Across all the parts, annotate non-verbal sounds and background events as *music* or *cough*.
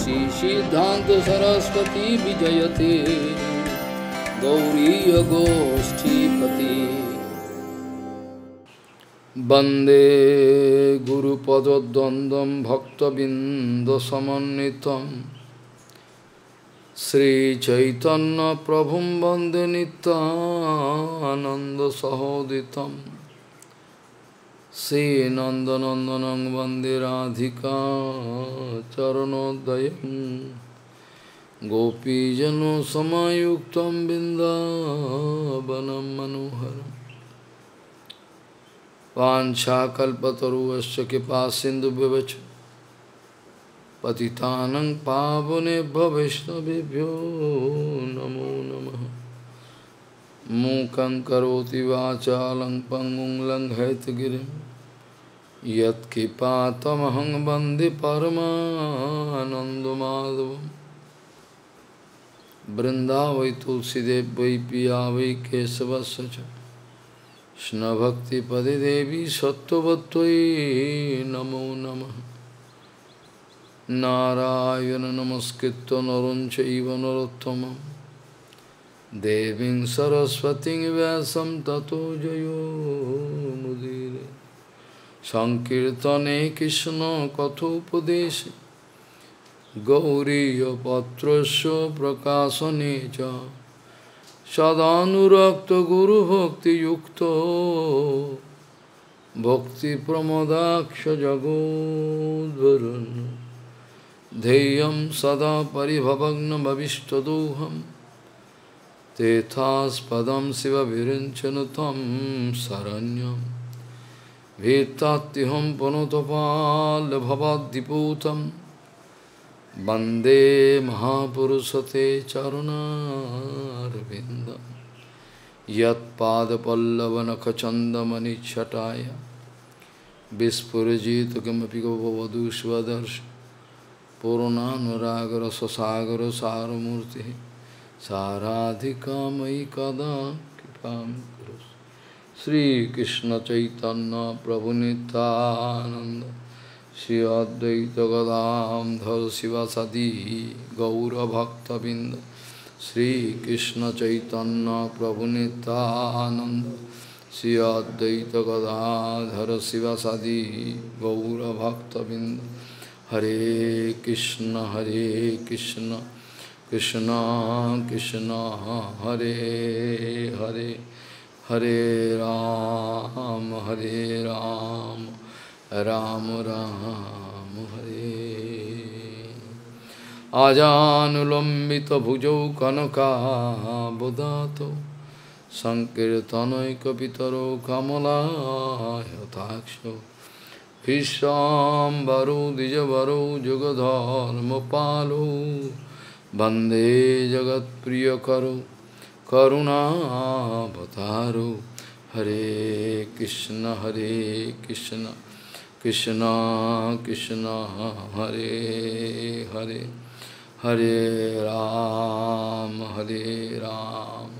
শ্রী সিদ্ধান্ত সরস্বতী বিজয়তে। গৌরী গোষ্ঠীপতি বন্দে গুরুপদ্বন্দ্বম ভক্তবৃন্দসমন্বিতম। শ্রীচৈতন্য প্রভু বন্দে নিত্যানন্দসহোদিতম से नंदनंदनंग वंदे राधिका चरणोदय गोपीजनो समायुक्त बिंदावनम मनोहर वाछाकल्पतरुश्च कृपा सिंधु विवच पतितानंग पावने भविष्णुभ्यो नमो नमः। मूकं करोति वाचालं पङ्गुं लङ्घयतगिरिं। यत्कृपातमहं वंदे परमानन्दमाधवं वृन्दावै तुलसीदेव वै पिया वै केशवस्य च। कृष्णभक्तिपदे देवी सत्त्ववत्त्वयि नमो नमः। नारायण नमस्कृत्य नरं चैव Devin Saraswati Vasam Tato Jayo Mudire Sankirtane Krishna Kathopadeshe Gauriya Patrasya Prakasane Cha Sadhanurakta Guru Bhakti Yukta Bhakti Pramadaksha Jagodvarana Deyam Sada Paribhavagna Bhavishtadoham तेथास्पदं शिवविरिञ्चन तं शरण्यं। भीत्तात्यहं पुनतपाल्भवाद्दिपूतं। वन्दे महापुरुषते चरुणारविन्दं यत्पादपल्लवनखचन्दमनिच्छटाय। विस्फुरजित किमपि गवधू स्वदर्श पूर्णानुरागरससागरसारमूर्तिः साराधिका मयि कदा? कृपां कुरु श्रीकृष्णचैतन्यप्रभुनितानन्द श्री अद्वैत गदाधर शिवसदी गौरभक्तबिंद श्री कृष्ण चैतन्य प्रभु नित्यानंद श्री अद्वैत गदाधर शिवसदी गौरभक्तबिंद हरे कृष्ण हरे कृष्ण। कृष्ण कृष्ण हरे हरे हरे राम हरे राम राम राम हरे आजानुलम्बितभुजौ कनकाबुदातो सङ्कीर्तनैकपितरो कमलायताक्षो विश्वाम्बरो द्विजवरो जुगधर्मपालो वंदे जगत्प्रियकरो, करुणावतारो। हरे कृष्ण हरे कृष्ण कृष्ण कृष्ण, हरे हरे हरे राम हरे राम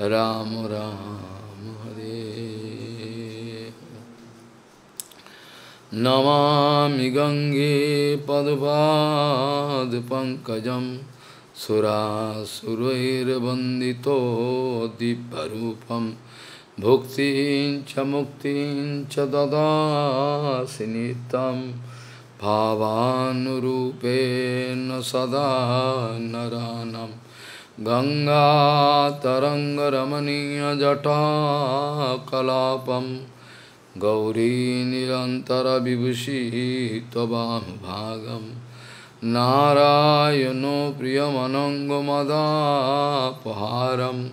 राम राम, हरे। नमा नमामि गङ्गे पद्पादपङ्कजं सुरासुरैर्वन्दितो दिव्यरूपं भुक्तिं च मुक्तिं च ददासि नित्यं भावानुरूपेण सदा नरानं गङ्गातरङ्गरमणीयजटाकलापं गौरी निरन्तरविभूषिः त्ववानुभागं नारायणो प्रियमनङ्गमदापहारं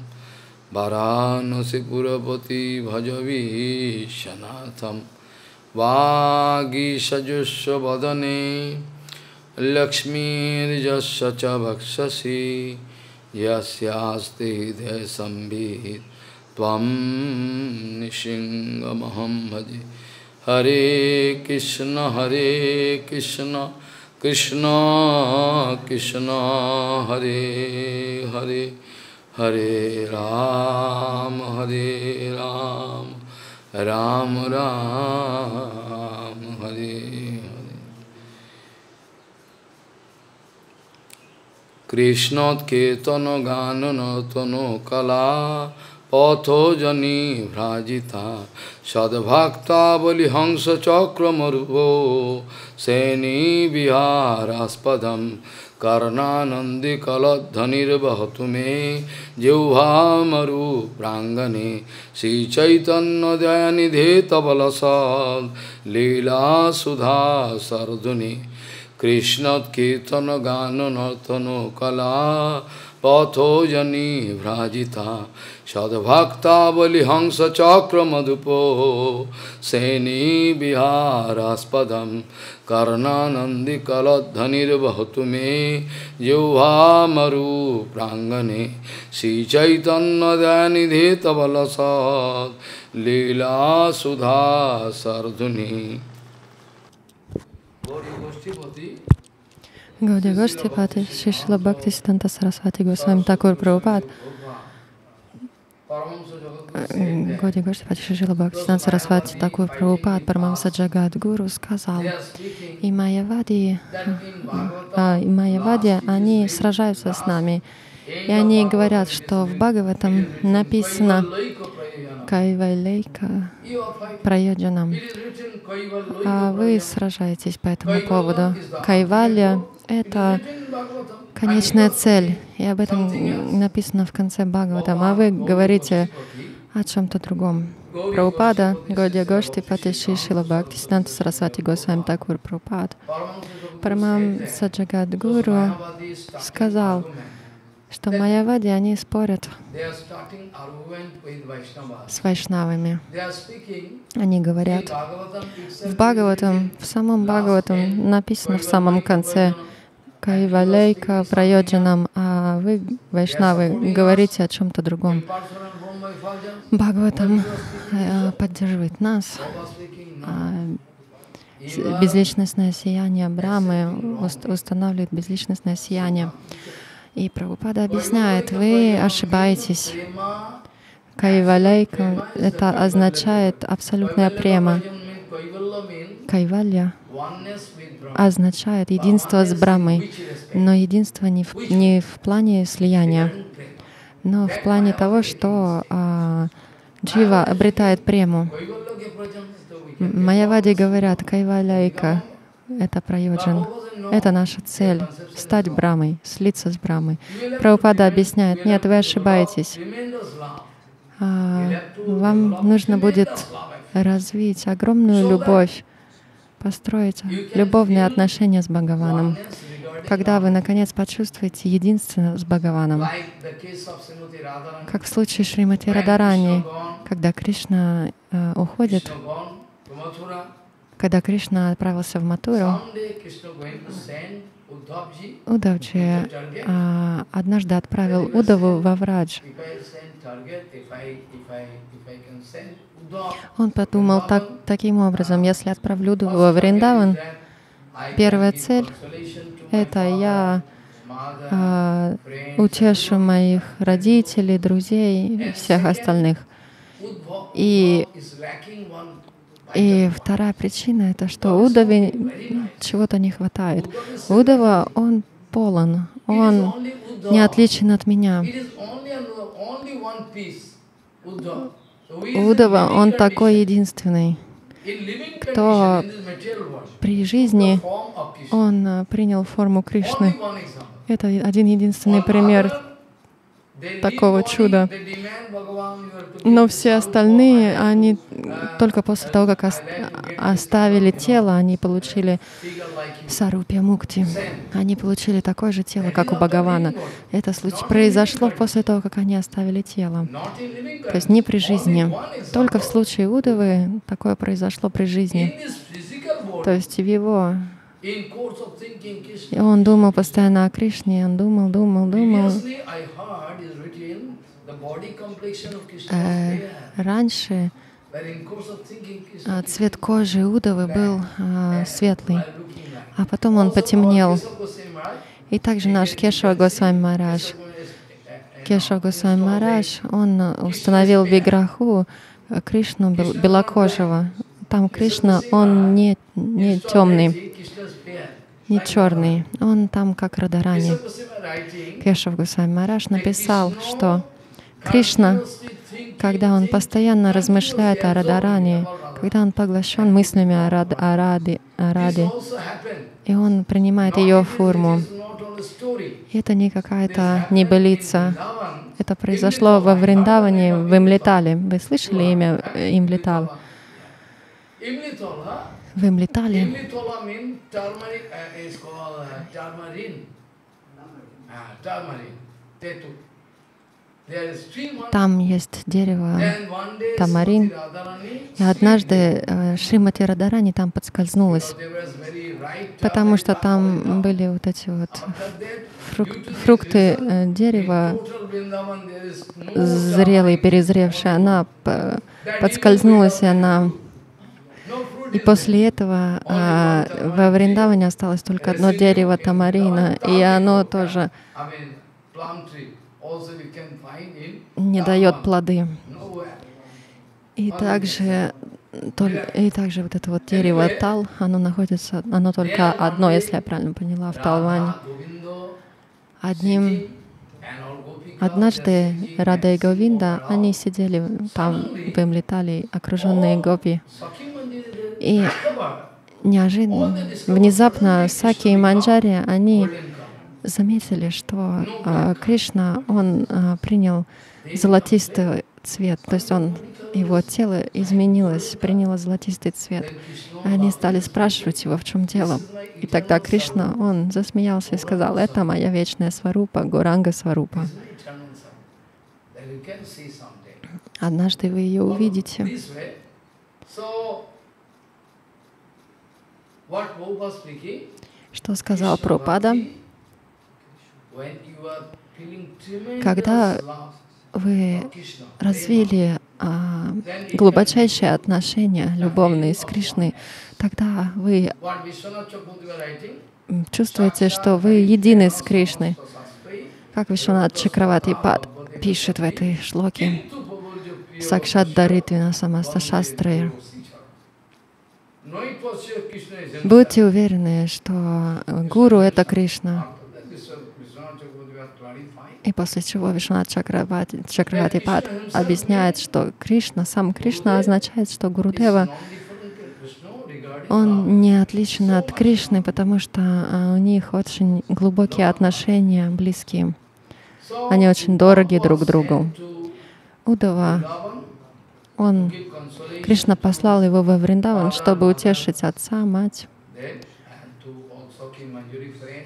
वरानसिपुरपति भजवीशनाथं वागीषजुष्वदने लक्ष्मीर्यस्य च भक्षसि यस्यास्ति हृदयसंवित् त्वं भजे। हरे कृष्ण हरे Krishna. Krishna, Krishna, Hare Hare, Hare Ram, Hare Ram, Ram Ram, Hare Hare. Krishna Ketano Ganano Tano Kala পথো জনী ভ্রাজিতা, সদ্ভক্তা বলি হংস চক্রমরূপ সেনী বিহারাস্পদম কর্ণানন্দী কলধ্বনির্বহতু মে জিহ্বামরু প্রাঙ্গণে শ্রীচৈতন্যদয়ানিধে তবলসদ লীলা সুধা সর্ধুনি কৃষ্ণ কীর্তন গান নর্তন কলা पथो जनी भ्राजिता सद्भक्ता बलिहंस चक्र मधुपो, सेनी विहारास्पद कर्णानंदी कलध्वनिर्वहत मे जिह्वामरु प्रांगणे श्रीचैतन्यदनिधे तबलसत् लीला सुधा सर्धुनी। गोष्ठीपति Гаудия Гоштипати, Шишила Бхакти Сиданта Сарасвати Госвами Такур Прабхупад. Гаудия Гоштипати, Шишила Бхакти Сиданта Сарасвати Такур Прабхупад, Парамамса Джагад Гуру сказал, и Майявади, а, и Майявади, они сражаются с нами. И они говорят, что в Бхагаватам написано Кайвайлейка Прайоджанам. А вы сражаетесь по этому поводу. Кайвалья — это конечная цель. И об этом написано в конце Бхагаватам. А вы говорите о чем-то другом. Прабхупада, Годия Гошти, Пати Шишила Бхакти, Сиданта Сарасвати Госвами Такур Прабхупад. Парамам Саджагад Гуру сказал, что Майявади, они спорят с вайшнавами. Они говорят, в Бхагаватам, в самом Бхагаватам написано в самом конце Кайвалейка Прайоджанам, а вы, вайшнавы, говорите о чем-то другом. Бхагаватам э, поддерживает нас. А безличностное сияние Брамы устанавливает безличностное сияние. И Прабхупада объясняет, вы ошибаетесь. Кайваляйка — это означает абсолютная према. Кайвалья означает единство с Брамой, но единство не в, не в плане слияния, но в плане того, что а, джива обретает прему. Майявади говорят, Кайваляйка — это прайоджан. Это наша цель — стать Брамой, слиться с Брамой. Прабхупада объясняет, нет, вы ошибаетесь. А, вам нужно будет развить огромную любовь, построить любовные отношения с Бхагаваном. Когда вы, наконец, почувствуете единство с Бхагаваном, как в случае Шримати Радарани, когда Кришна э, уходит, когда Кришна отправился в Матуру, Удавджи а, однажды отправил Удаву во Врадж. Он подумал так, таким образом, если отправлю Удаву во Вриндаван, первая цель — это я а, утешу моих родителей, друзей и всех остальных. И и вторая причина — это что Удаве чего-то не хватает. Удава, он полон, он не отличен от меня. Удава, он такой единственный, кто при жизни, он принял форму Кришны. Это один единственный пример такого чуда. Но все остальные, они только после того, как оставили тело, они получили сарупья мукти. Они получили такое же тело, как у Бхагавана. Это случай произошло после того, как они оставили тело. То есть не при жизни. Только в случае Удавы такое произошло при жизни. То есть в его и он думал постоянно о Кришне, он думал, думал, думал. Э, раньше а, цвет кожи Удовы был а, светлый, а потом он потемнел. И также наш Кешава Госвами Марадж. Кешава Госвами Марадж, он установил Виграху э, Кришну белокожего. Там Кришна, он не, не темный, не черный, он там как Радарани. Кешав Гусами Мараш написал, что Кришна, когда он постоянно размышляет о Радаране, когда он поглощен мыслями о, Рад, о, Раде, о Раде, и он принимает ее форму. это не какая-то небылица. Это произошло во Вриндаване, в Имлетале. Вы слышали имя Имлетал? В Имлетале там есть дерево тамарин. И однажды э, Шримати Радарани там подскользнулась, потому что там были вот эти вот фрук фрукты э, дерева, зрелые, перезревшие. Она подскользнулась, и она и после этого а, во Вриндаване осталось только одно дерево тамарина, и оно тоже не дает плоды. И также, и также вот это вот дерево тал, оно находится, оно только одно, если я правильно поняла, в Талване. Одним Однажды Рада и Говинда, они сидели там, им летали, окруженные гопи. И неожиданно, внезапно Саки и Манджари, они заметили, что э, Кришна, он э, принял золотистый цвет, то есть он, его тело изменилось, приняло золотистый цвет. Они стали спрашивать его, в чем дело. И тогда Кришна, он засмеялся и сказал, это моя вечная сварупа, Гуранга сварупа. Однажды вы ее увидите. Что сказал Пропада? Когда вы развили а, глубочайшие отношения любовные с Кришной, тогда вы чувствуете, что вы едины с Кришной. Как Вишванат Чакравати Пад пишет в этой шлоке. Сакшат Даритвина Самаста Шастрая. Будьте уверены, что Гуру — это Кришна. И после чего Вишнат Чакравати, Чакраватипад объясняет, что Кришна, сам Кришна означает, что Гурудева, он не отличен от Кришны, потому что а, у них очень глубокие отношения, близкие. Они очень дороги друг другу. Удава, он, Кришна послал его во Вриндаван, чтобы утешить отца, мать,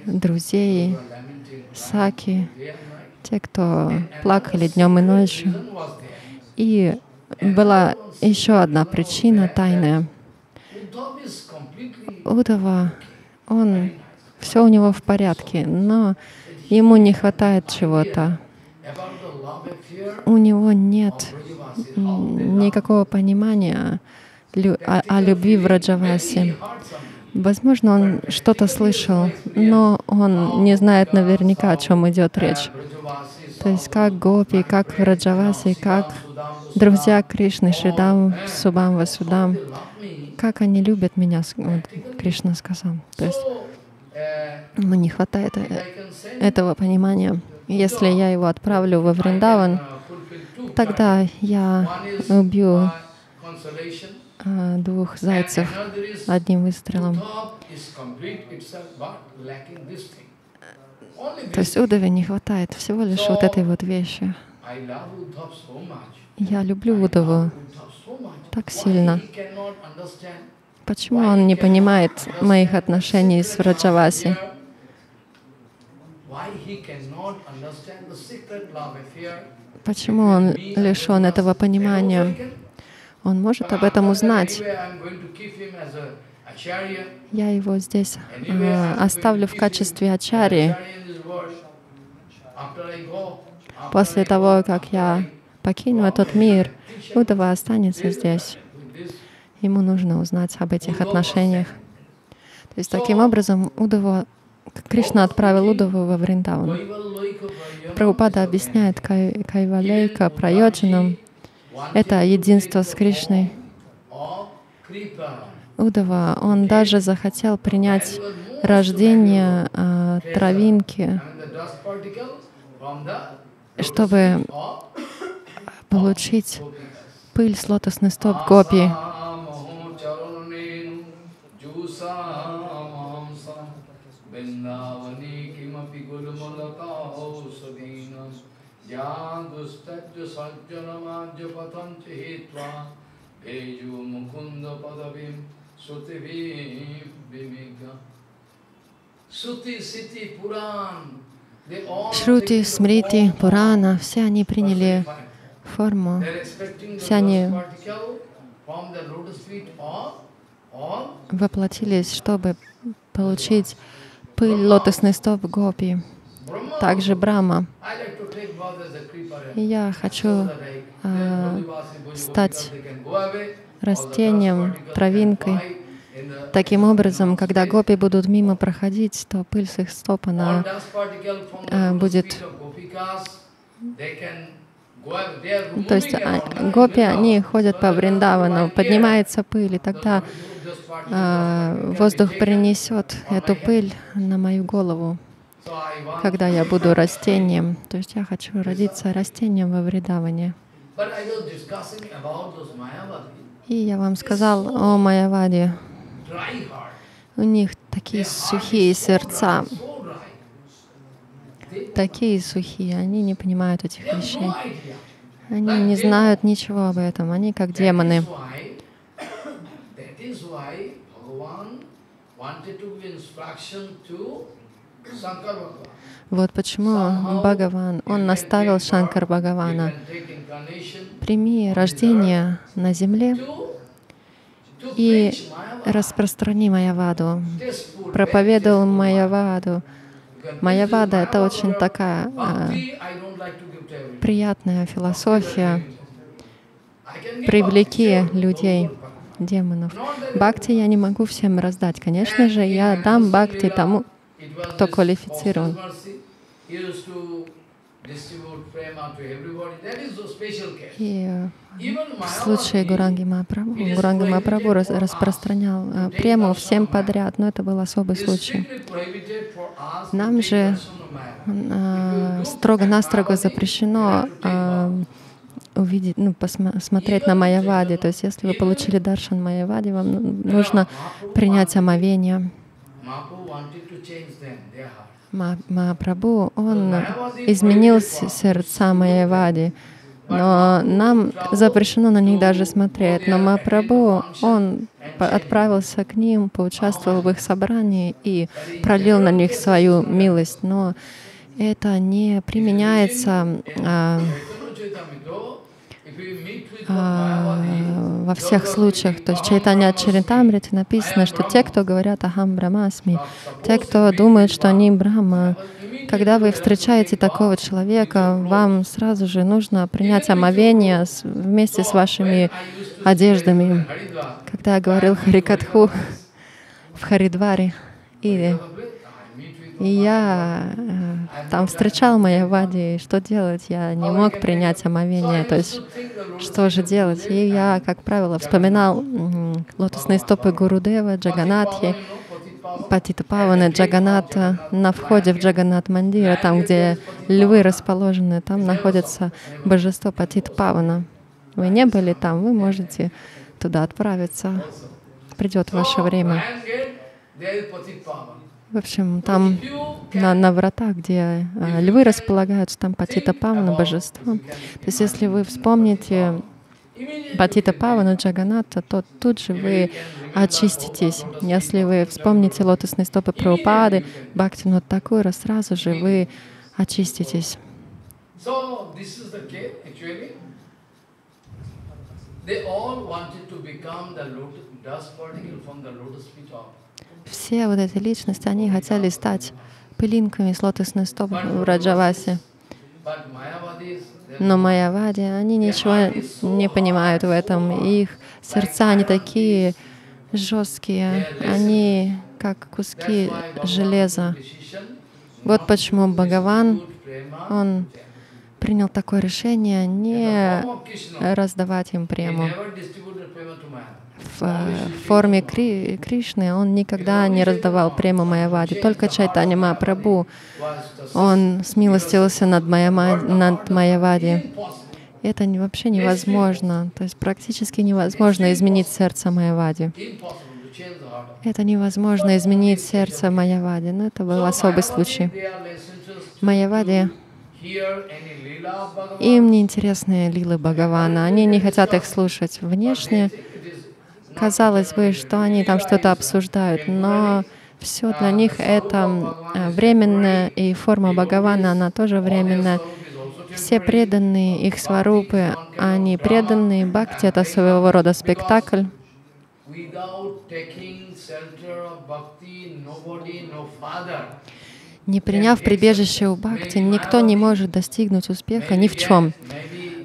друзей, саки, те, кто плакали днем и ночью. И была еще одна причина тайная. Удава, он, все у него в порядке, но ему не хватает чего-то. У него нет никакого понимания о, любви в Раджавасе. Возможно, он что-то слышал, но он не знает наверняка, о чем идет речь. То есть как гопи, как в Раджавасе, как друзья Кришны, Шридам, Субам, Васудам, как они любят меня, вот, Кришна сказал. То есть ему не хватает э, этого понимания. Если я его отправлю во Вриндаван, тогда я убью а, двух зайцев одним выстрелом. То есть Удаве не хватает всего лишь вот этой вот вещи. Я люблю Удаву так сильно. Почему он не понимает моих отношений с Враджаваси? Почему он лишен этого понимания? Он может об этом узнать. Я его здесь э, оставлю в качестве ачари. После того, как я покину этот мир, Удава останется здесь. Ему нужно узнать об этих отношениях. То есть таким образом Удава Кришна отправил Удаву во Вриндаван. Прабхупада объясняет кай, Кайвалейка Прайоджанам. Это единство с Кришной. Удава, он даже захотел принять рождение э, травинки, чтобы получить пыль с лотосных стоп гопи. Шрути, Смрити, Пурана, все они приняли форму, все они воплотились, чтобы получить пыль лотосный стоп Гопи. Также Брама. Я хочу э, стать растением, травинкой. Таким образом, когда гопи будут мимо проходить, то пыль с их стоп, она э, будет то есть а, гопи, они ходят по Вриндавану, поднимается пыль, и тогда а, воздух принесет эту пыль на мою голову, когда я буду растением. То есть я хочу родиться растением во Вриндаване. И я вам сказал о Майяваде. У них такие сухие сердца, такие сухие, они не понимают этих вещей. Они не знают ничего об этом, они как демоны. *coughs* Вот почему Бхагаван, он наставил Шанкар Бхагавана, прими рождение на земле и распространи Майяваду, проповедовал Майяваду, Майявада — это очень такая а, приятная философия. Привлеки людей, демонов. Бхакти я не могу всем раздать. Конечно же, я дам бхакти тому, кто квалифицирован. И э, в случае Гуранги Мапрабху, Гуранга Мапрабху распространял э, прему всем подряд, но это был особый случай. Нам же э, строго-настрого запрещено увидеть, ну, посмотреть на Майявади. То есть, если вы получили даршан Майявади, вам нужно принять омовение. Махапрабху, он изменил сердца Майявади, но нам запрещено на них даже смотреть. Но Махапрабху, он отправился к ним, поучаствовал в их собрании и пролил на них свою милость. Но это не применяется а, а, во всех случаях. То есть Чайтанья Чаритамрите написано, что те, кто говорят «Ахам Брамасми», те, кто думает, что они Брахма, когда вы встречаете такого человека, вам сразу же нужно принять омовение вместе с вашими одеждами. Когда я говорил Харикатху в Харидваре, или и я э, там встречал Майявади, что делать? Я не мог принять омовение, то есть что же делать? И я, как правило, вспоминал лотосные стопы Гурудева, Джаганатхи, Патита Павана, Джаганата. На входе в Джаганат Мандира, там, где львы расположены, там находится божество Патита Павана. Вы не были там, вы можете туда отправиться. Придет ваше время. В общем, там на, на вратах, где а, львы располагаются, там Патита Павана, божество. То есть если вы вспомните Патита Павана, Джаганата, то тут же вы очиститесь. Если вы вспомните лотосные стопы Прабхупады, Бхактинот Такура, сразу же вы очиститесь. Все вот эти личности, они хотели стать пылинками с лотосной стопы в Раджавасе. Но Майявади, они ничего не понимают в этом. Их сердца, они такие жесткие, они как куски железа. Вот почему Бхагаван, он принял такое решение не раздавать им прему. В форме Кри Кришны, он никогда не раздавал прему Майявади. Только Чайтанья Махапрабху, он смилостился над, Майяма, над Майявади. Это вообще невозможно. То есть практически невозможно изменить сердце Майявади. Это невозможно изменить сердце Майявади. Но это был особый случай. Майявади им не интересны лилы Бхагавана, они не хотят их слушать. Внешне казалось бы, что они там что-то обсуждают, но все для них это э, временно, и форма Бхагавана, она тоже временная. Все преданные, их сварупы, они преданные. Бхакти — это своего рода спектакль. Не приняв прибежище у Бхакти, никто не может достигнуть успеха ни в чем.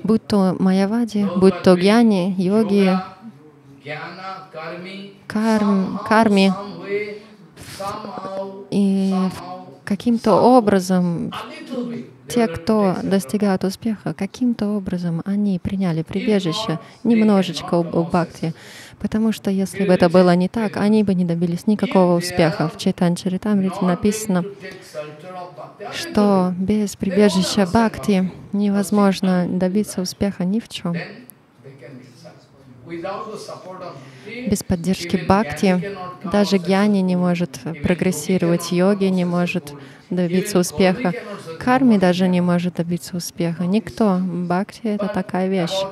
Будь то Майявади, будь то гьяни, йоги, карм, карми. И каким-то образом те, кто достигают успеха, каким-то образом они приняли прибежище немножечко у Бхакти. Потому что если бы это было не так, они бы не добились никакого успеха. В Чайтан Чаритамрите написано, что без прибежища Бхакти невозможно добиться успеха ни в чем. Без поддержки бхакти даже гьяни не может прогрессировать, йоги не может добиться успеха, карми даже не может добиться успеха. Никто. Бхакти — это такая вещь.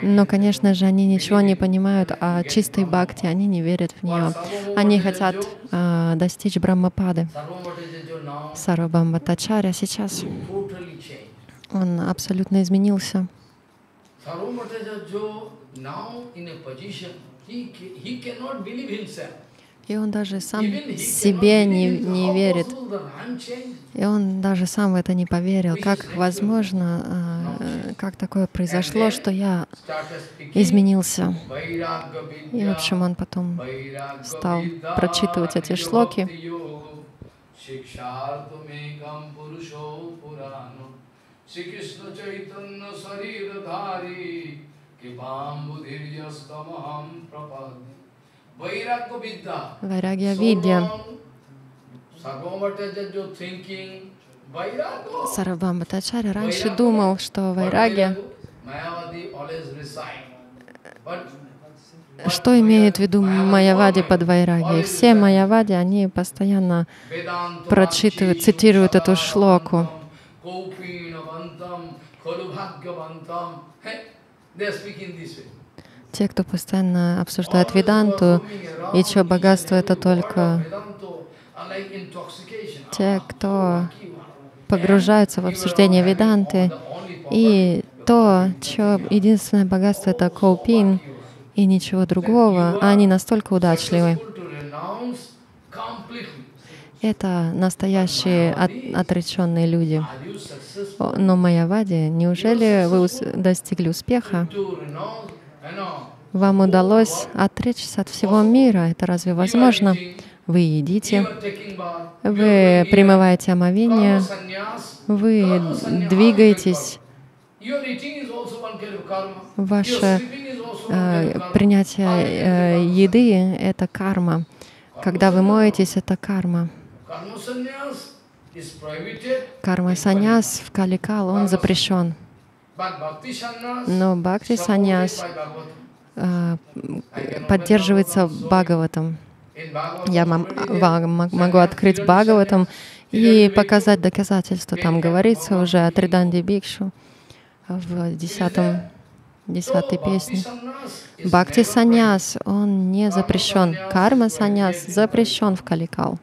Но, конечно же, они ничего не понимают о чистой бхакти, они не верят в нее. Они хотят э, достичь Брахмапады. Сарвабхамбатачаря сейчас он абсолютно изменился. И он даже сам себе не, не верит. И он даже сам в это не поверил. Как возможно, а, как такое произошло, что я изменился. И, в общем, он потом стал прочитывать эти шлоки. Chaitanya Saridhari Kipambudhiryastamaham Prapadi Vairagya Vidya. Сарабам Батачари раньше думал, что Вайрагия что имеет в виду Майявади под Вайраги? Все Майявади, они постоянно прочитывают, цитируют эту шлоку. Те, кто постоянно обсуждает Веданту, и что богатство — это только те, кто погружаются в обсуждение Веданты, и то, что единственное богатство — это Коупин, и ничего другого, а они настолько удачливы. Это настоящие от, отреченные люди. Но Майявади, неужели вы достигли успеха? Вам удалось отречься от всего мира. Это разве возможно? Вы едите, вы примываете омовение, вы двигаетесь. Ваше э, принятие э, еды — это карма. Когда вы моетесь, это карма. Карма саньяс в Каликал, он запрещен. Но бхакти саньяс э, поддерживается Бхагаватом. Я могу открыть Бхагаватам и показать доказательства. Там говорится уже о Триданди Бикшу в десятом, десятой песне. Бхакти саньяс, он не запрещен. Карма саньяс запрещен в Каликал.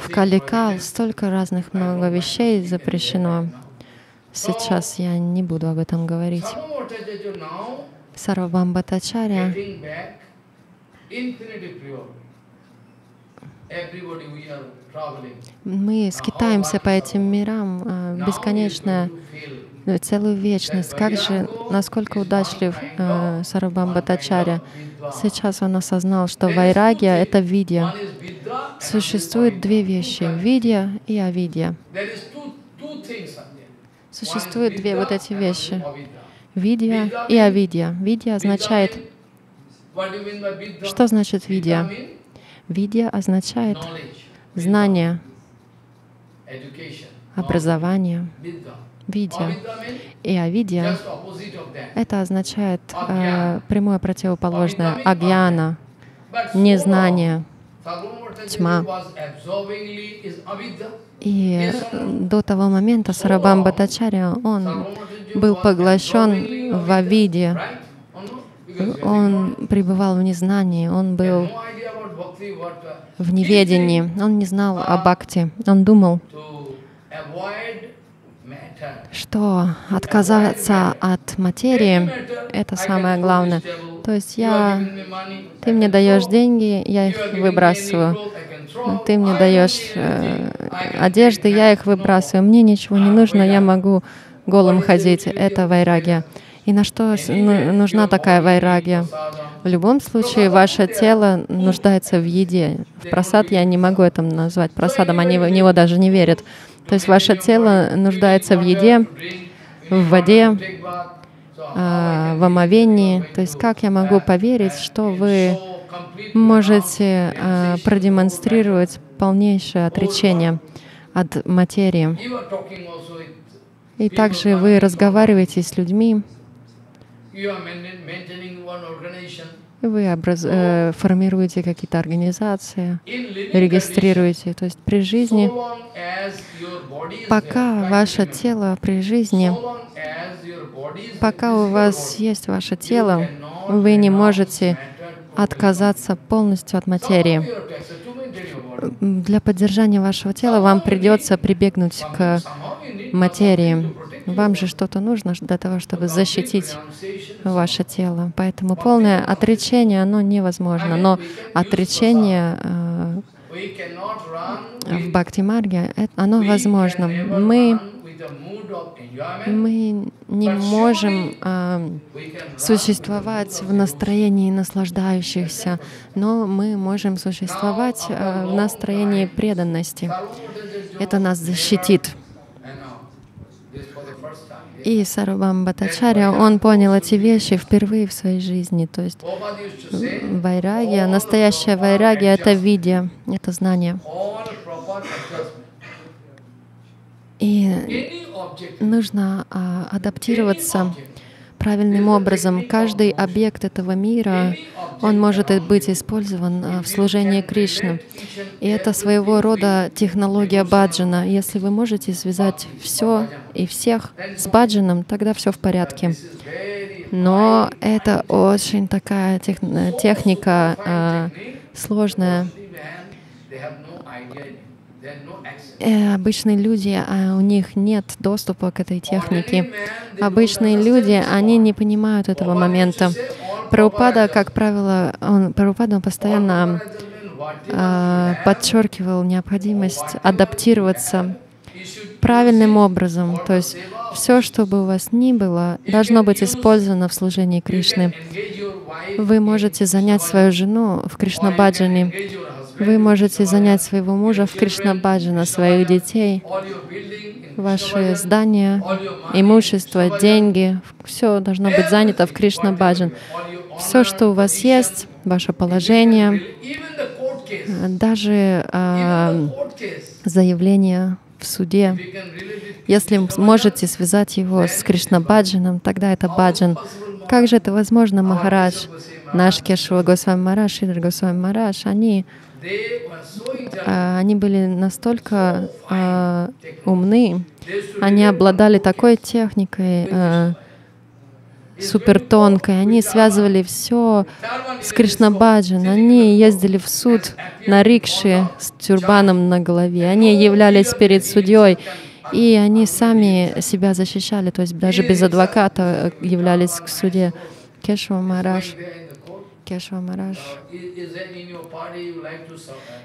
В Каликал столько разных много вещей запрещено. Сейчас я не буду об этом говорить. Сарвабамбатачаря мы скитаемся по этим мирам а, бесконечно, целую вечность. Как же, насколько удачлив э, Сарабамбатачаря. Сейчас он осознал, что вайрагия — это видья. Существует две вещи — видья и авидья. Существует две вот эти вещи. видья и авидья. Видья означает... Что значит видья? Видья означает знание, образование, видья. И авидья — это означает э, прямое противоположное. Агьяна, незнание, тьма. И до того момента Сарабам Батачаря, он был поглощен в Авиде, он пребывал в незнании, он был в неведении, он не знал о бхакти, он думал, что отказаться от материи — это самое главное. То есть я, ты мне даешь деньги, я их выбрасываю. Ты мне даешь э, одежды, я их выбрасываю. Мне ничего не нужно, я могу голым ходить. Это вайрагия. И на что ну, нужна такая вайрагия? В любом случае, ваше тело нуждается в еде. В просад я не могу это назвать просадом, они в него даже не верят. То есть ваше тело нуждается в еде, в воде, а, в омовении. То есть как я могу поверить, что вы можете а, продемонстрировать полнейшее отречение от материи? И также вы разговариваете с людьми, вы образ... э, формируете какие-то организации, регистрируете. То есть при жизни, пока ваше тело при жизни, пока у вас есть ваше тело, вы не можете отказаться полностью от материи. Для поддержания вашего тела вам придется прибегнуть к материи. Вам же что-то нужно для того, чтобы защитить ваше тело. Поэтому полное отречение, оно невозможно. Но отречение э, в Бхакти-марге, оно возможно. Мы, мы не можем э, существовать в настроении наслаждающихся, но мы можем существовать э, в настроении преданности. Это нас защитит. И Сарвам Батачаря, он понял эти вещи впервые в своей жизни. То есть вайрагия, настоящая вайрагия — это видя, это знание. И нужно а, адаптироваться правильным образом. Каждый объект этого мира, он может быть использован а, в служении Кришны. И это своего рода технология баджана. Если вы можете связать все и всех с баджаном, тогда все в порядке. Но это очень такая тех, техника э, сложная. Э, обычные люди, а у них нет доступа к этой технике. Обычные люди, они не понимают этого момента. Прабхупада, как правило, он, Прабхупада постоянно э, подчеркивал необходимость адаптироваться правильным образом. То есть все, что бы у вас ни было, должно быть использовано в служении Кришны. Вы можете занять свою жену в Кришнабаджане, вы можете занять своего мужа в Кришнабаджана, своих детей, ваши здания, имущество, деньги, все должно быть занято в Кришнабаджан. Все, что у вас есть, ваше положение, даже э, заявление в суде. Если можете связать его с Кришнабаджаном, тогда это баджан. Как же это возможно, Махарадж? Наш Кешава Госвами Марадж, Шидр Госвами Марадж, они а, они были настолько uh, умны, они обладали такой техникой uh, супертонкой, они связывали все с Кришнабаджан, они ездили в суд на рикше с тюрбаном на голове, они являлись перед судьей, и они сами себя защищали, то есть даже без адвоката являлись к суде. Кешва Марадж Кешва Мараш.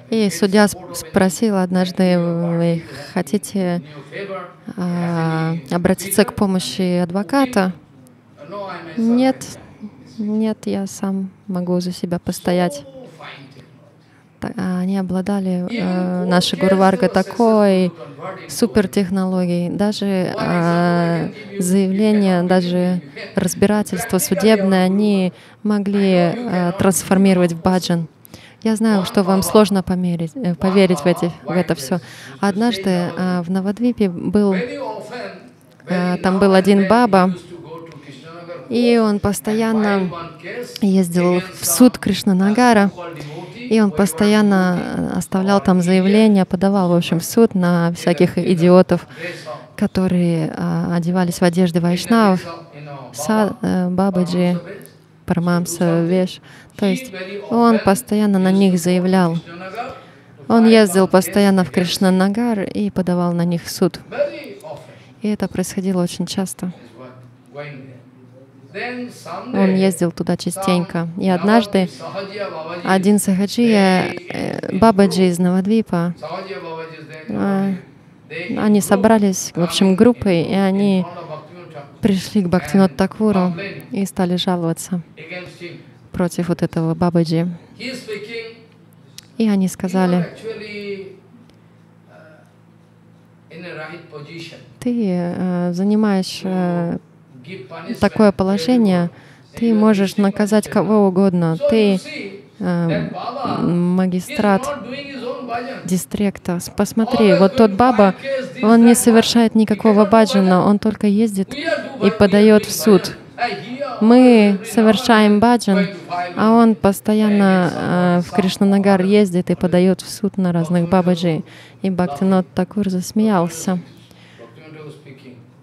И судья спросил однажды, вы хотите а, обратиться к помощи адвоката? Нет, нет, я сам могу за себя постоять. они обладали, э, наши Гурварга, такой супертехнологией. Даже э, заявления, даже разбирательство судебное, они могли э, трансформировать в баджан. Я знаю, что вам сложно померить, э, поверить в, эти, в это все. Однажды э, в Навадвипе был, э, там был один баба, и он постоянно ездил в суд Кришнанагара, и он постоянно оставлял там заявления, подавал, в общем, в суд на всяких идиотов, которые а, одевались в одежды вайшнавов, Са, э, Бабаджи, Парамамса, Веш. То есть он постоянно на них заявлял. Он ездил постоянно в Кришнанагар и подавал на них суд. И это происходило очень часто. Он ездил туда частенько. И однажды один Сахаджия, э, Бабаджи из Навадвипа, а, они собрались, в общем, группой, и они пришли к Бхактинот Такуру и стали жаловаться против вот этого Бабаджи. И они сказали, ты э, занимаешь э, такое положение, ты можешь наказать кого угодно. Ты э, магистрат дистрикта. Посмотри, вот тот баба, он не совершает никакого баджана, он только ездит и подает в суд. Мы совершаем баджан, а он постоянно э, в Кришнанагар ездит и подает в суд на разных бабаджи. И Бхактинот Такур засмеялся.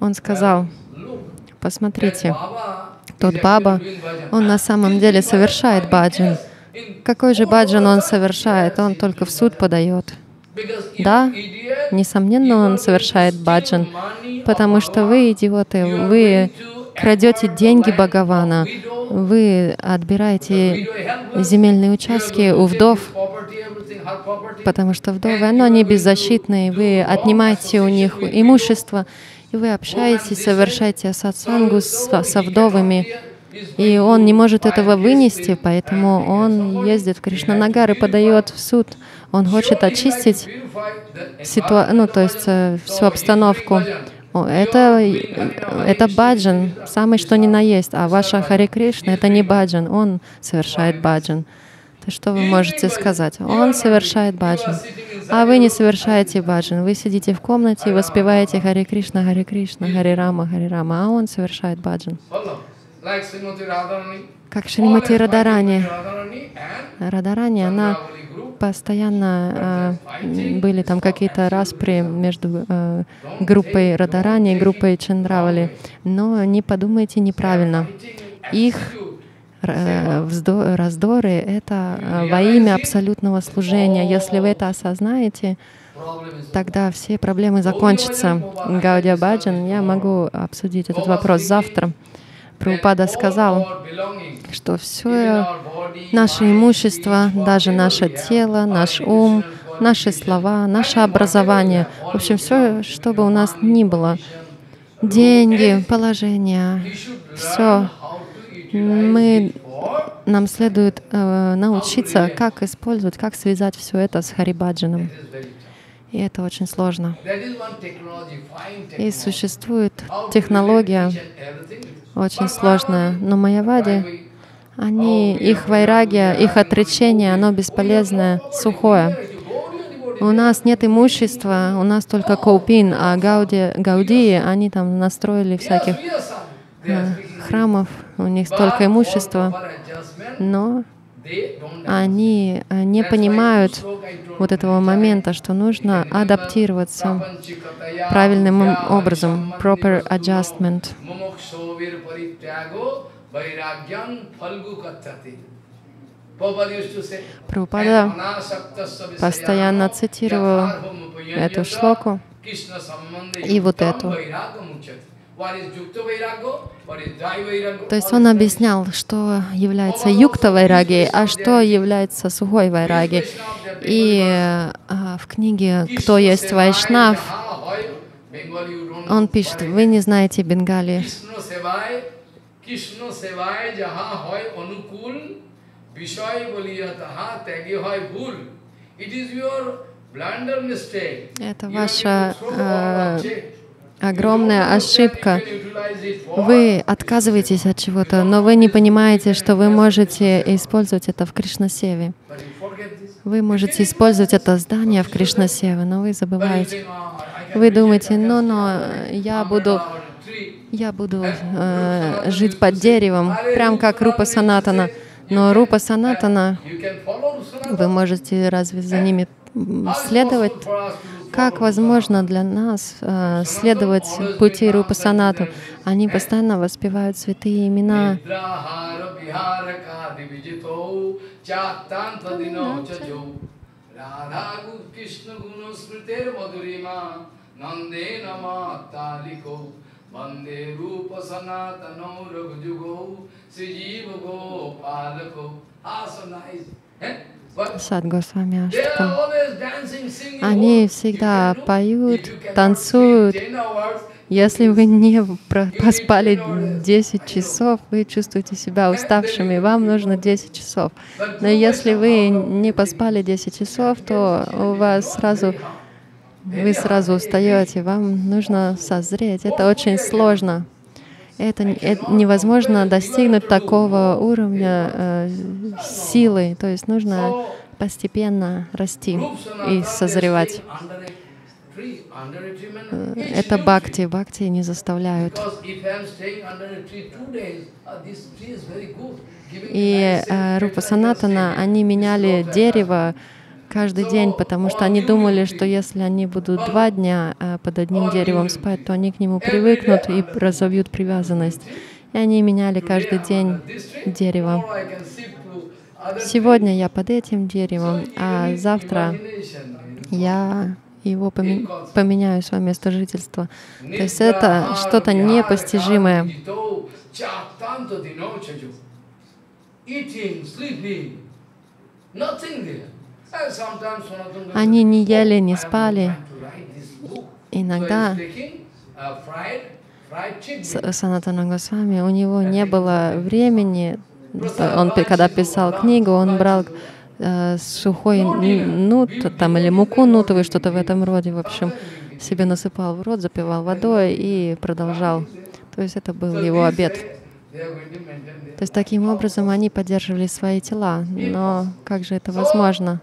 Он сказал, Посмотрите, тот Баба, он на самом деле совершает баджан. Какой же баджан он совершает? Он только в суд подает. Да, несомненно, он совершает баджан, потому что вы, идиоты, вы крадете деньги Бхагавана, вы отбираете земельные участки у вдов, потому что вдовы, но они беззащитные, вы отнимаете у них имущество, и вы общаетесь, совершаете сатсангу с, со вдовами, и он не может этого вынести, поэтому он ездит в Кришнанагар и подает в суд. Он хочет очистить ситуа ну, то есть э, всю обстановку. Это, это баджан, самый что ни на есть. А ваша Хари Кришна — это не баджан, он совершает баджан. То что вы можете сказать? Он совершает баджан. А вы не совершаете баджан. Вы сидите в комнате и воспеваете Хари Кришна, Хари Кришна, Хари Рама, Хари Рама, а он совершает баджан. Как Шримати Радарани. Радарани, она постоянно э, были там какие-то распри между э, группой Радарани и группой Чандравали. Но не подумайте неправильно. Их раздоры — это э, во имя абсолютного служения. Если вы это осознаете, тогда все проблемы закончатся. Гаудия Баджан, я могу обсудить этот вопрос завтра. Прабхупада сказал, что все наше имущество, даже наше тело, наш ум, наши слова, наше образование, в общем, все, что бы у нас ни было, деньги, положение, все мы, нам следует э, научиться, как использовать, как связать все это с Харибаджаном. И это очень сложно. И существует технология, очень сложная, но майявади, они, их вайрагия, их отречение, оно бесполезное, сухое. У нас нет имущества, у нас только коупин, а гауди, гаудии, они там настроили всяких э, храмов, у них столько имущества, но они э, не понимают вот этого момента, что нужно адаптироваться правильным образом, proper adjustment. Прабхупада постоянно цитировал эту шлоку и вот эту. То есть он объяснял, что является юкта вайраги, а что является сухой вайраги. И а, в книге «Кто есть Вайшнав» он пишет, вы не знаете Бенгали. Это ваша э, огромная ошибка. Вы отказываетесь от чего-то, но вы не понимаете, что вы можете использовать это в Кришнасеве. Вы можете использовать это здание в Кришнасеве, но вы забываете. Вы думаете, ну, но я буду, я буду э, жить под деревом, прям как Рупа Санатана. Но Рупа Санатана, вы можете разве за ними следовать? Как возможно для нас э, следовать пути Рупа Санату? Они постоянно воспевают святые имена. Ah, so nice. Сад Госвами Аштакам. Они всегда поют, танцуют. Если вы не поспали 10 часов, вы чувствуете себя уставшими, вам нужно 10 часов. Но если вы не поспали 10 часов, то у вас сразу вы сразу устаете, вам нужно созреть. Это очень сложно. Это, это невозможно достигнуть такого уровня э, силы, то есть нужно постепенно расти и созревать. Э, это бхакти, бхакти не заставляют. И э, Рупа Санатана, они меняли дерево, каждый день, потому что они думали, что если они будут два дня э, под одним деревом спать, то они к нему привыкнут и разовьют привязанность. И они меняли каждый день дерево. Сегодня я под этим деревом, а завтра я его поменяю свое место жительства. То есть это что-то непостижимое. Они не ели, не спали. Иногда Санатана Госвами, у него не было времени. Он, когда писал книгу, он брал э, сухой нут там, или муку нутовую, что-то в этом роде, в общем, себе насыпал в рот, запивал водой и продолжал. То есть это был его обед. То есть таким образом они поддерживали свои тела. Но как же это возможно?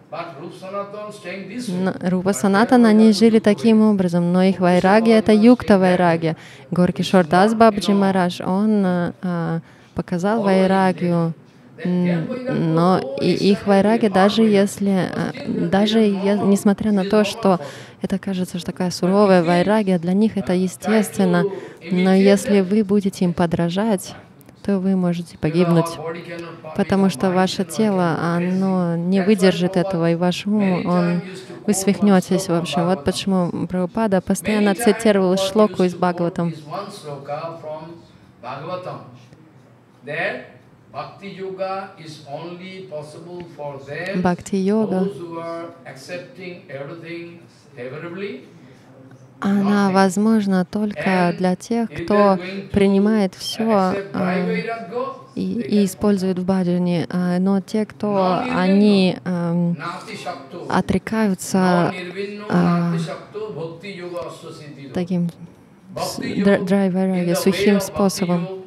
Рупа Санатан, они жили таким образом, но их вайраги — это юкта вайраги. Горки Шордас Бабджи Мараш, он а, показал вайрагию, но и их вайраги, даже если, а, даже несмотря на то, что это кажется, что такая суровая вайрагия, для них это естественно, но если вы будете им подражать, то вы можете погибнуть, потому что ваше тело, оно не выдержит этого, и ваш ум, он, вы свихнетесь, в общем. Вот почему Прабхупада постоянно цитировал шлоку из Бхагаватам. Бхакти-йога она возможна только для тех, кто принимает все э, и, и использует в баджане. Э, но те, кто они э, отрекаются таким драйверами, сухим способом,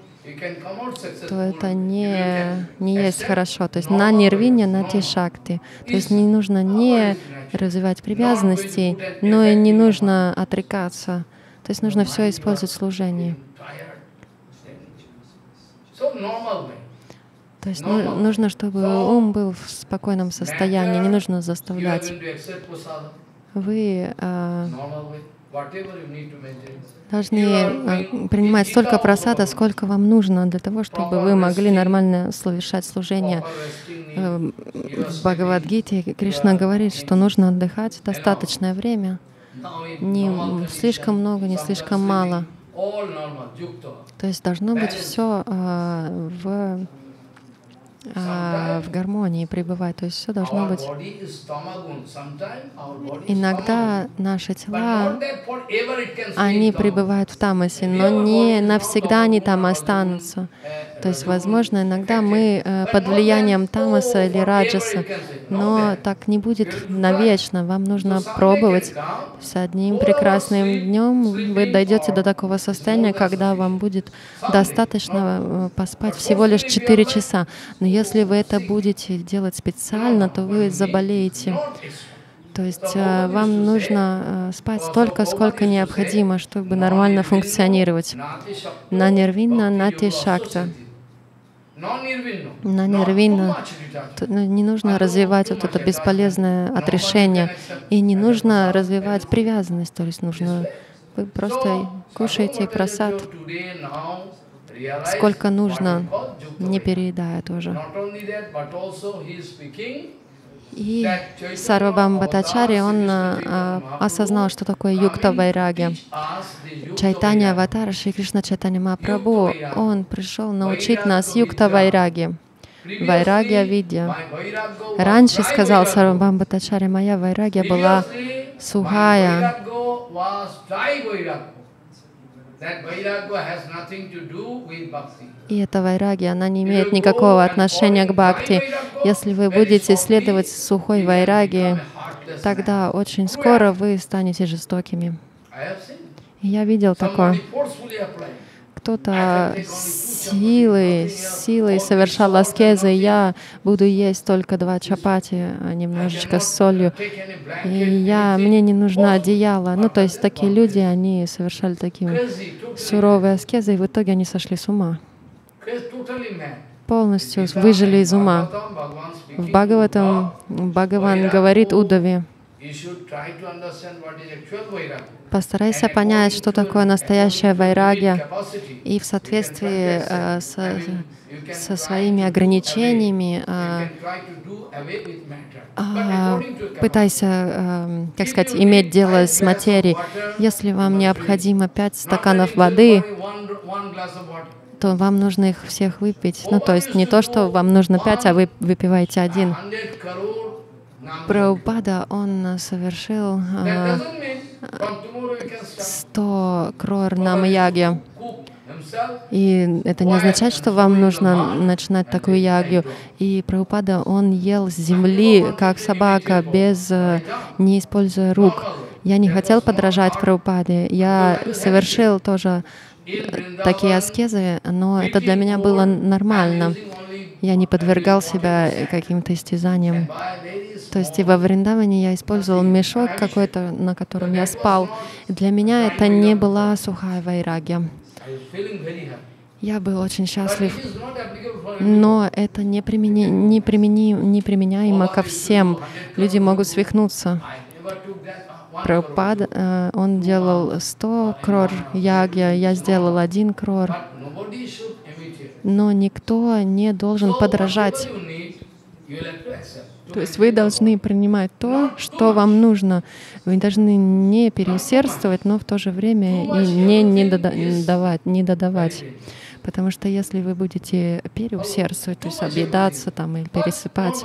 то это не, не есть хорошо. То есть на нирвине, на тишакти. То есть не нужно не развивать привязанности, но и не нужно отрекаться. То есть нужно все использовать в служении. То есть ну, нужно, чтобы ум был в спокойном состоянии, не нужно заставлять. Вы э, должны э, принимать столько просада, сколько вам нужно для того, чтобы вы могли нормально совершать служение. Э, в Бхагавадгите Кришна говорит, что нужно отдыхать достаточное время, не слишком много, не слишком мало. То есть должно быть все э, в в гармонии пребывать. То есть все должно быть. Иногда наши тела, они пребывают в тамасе, но не навсегда они там останутся. То есть, возможно, иногда мы э, под влиянием тамаса или раджаса, но так не будет навечно. Вам нужно пробовать. С одним прекрасным днем вы дойдете до такого состояния, когда вам будет достаточно э, поспать всего лишь 4 часа. Но если вы это будете делать специально, то вы заболеете. То есть э, вам нужно спать столько, сколько необходимо, чтобы нормально функционировать. На нервинна, на шакта. На нервинна. Ну, не нужно развивать вот это бесполезное отрешение. И не нужно развивать привязанность. То есть нужно вы просто кушаете просад сколько нужно, не переедая тоже. И Сарвабам Батачари, он а, осознал, что такое юкта вайраги. Чайтанья Аватара, Шри Кришна Чайтанья Мапрабху, он пришел научить нас юкта вайраги. Вайрагия видя. Раньше, сказал Сарвабам Батачари, моя вайрагия была сухая. И эта вайраги, она не имеет никакого отношения к бхакти. Если вы будете следовать сухой вайраги, тогда очень скоро вы станете жестокими. И я видел такое кто-то силой, силой совершал аскезы, я буду есть только два чапати, а немножечко с солью. И я, мне не нужно одеяло. Ну, то есть такие люди, они совершали такие суровые аскезы, и в итоге они сошли с ума. Полностью выжили из ума. В Бхагаватам Бхагаван говорит Удаве, Постарайся понять, что такое настоящая вайрагия, и в соответствии э, со, со своими ограничениями э, э, пытайся, э, как сказать, иметь дело с материей. Если вам необходимо пять стаканов воды, то вам нужно их всех выпить. Ну, то есть не то, что вам нужно пять, а вы выпиваете один. Прабхупада, он совершил а, сто крор нам яги. И это не означает, что вам нужно начинать такую ягью. И Прабхупада, он ел с земли, как собака, без, э, не используя рук. Я не хотел подражать Прабхупаде. Я совершил тоже э, такие аскезы, но это для меня было нормально. Я не подвергал себя каким-то истязаниям. То есть и во Вриндаване я использовал мешок какой-то, на котором я спал. Для меня это не была сухая вайрагия. Я был очень счастлив. Но это не, примени, не, примени, не применяемо ко всем. Люди могут свихнуться. Прабхупад, э, он делал 100 крор ягья, я сделал один крор. Но никто не должен подражать то есть вы должны принимать то, что вам нужно. Вы должны не переусердствовать, но в то же время и не, не, додавать, не додавать. Потому что если вы будете переусердствовать, то есть объедаться там или пересыпать,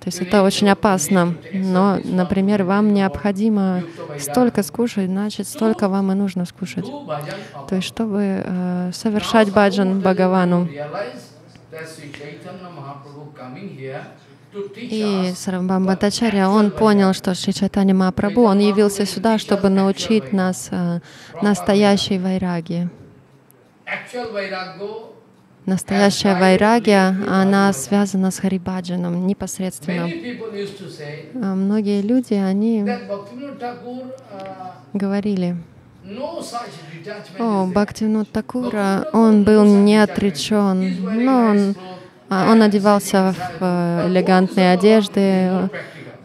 то есть это очень опасно. Но, например, вам необходимо столько скушать, значит, столько вам и нужно скушать. То есть, чтобы э, совершать баджан Бхагавану. И Сарамбам Батачарья, он понял, что Шри Чайтани Махапрабху, он явился сюда, чтобы научить нас э, настоящей вайраги. Настоящая вайрагия, она связана с Харибаджаном непосредственно. А многие люди, они говорили, о, Бхактивинод Такура, он был не отречен, но он он одевался в э, элегантные одежды, э,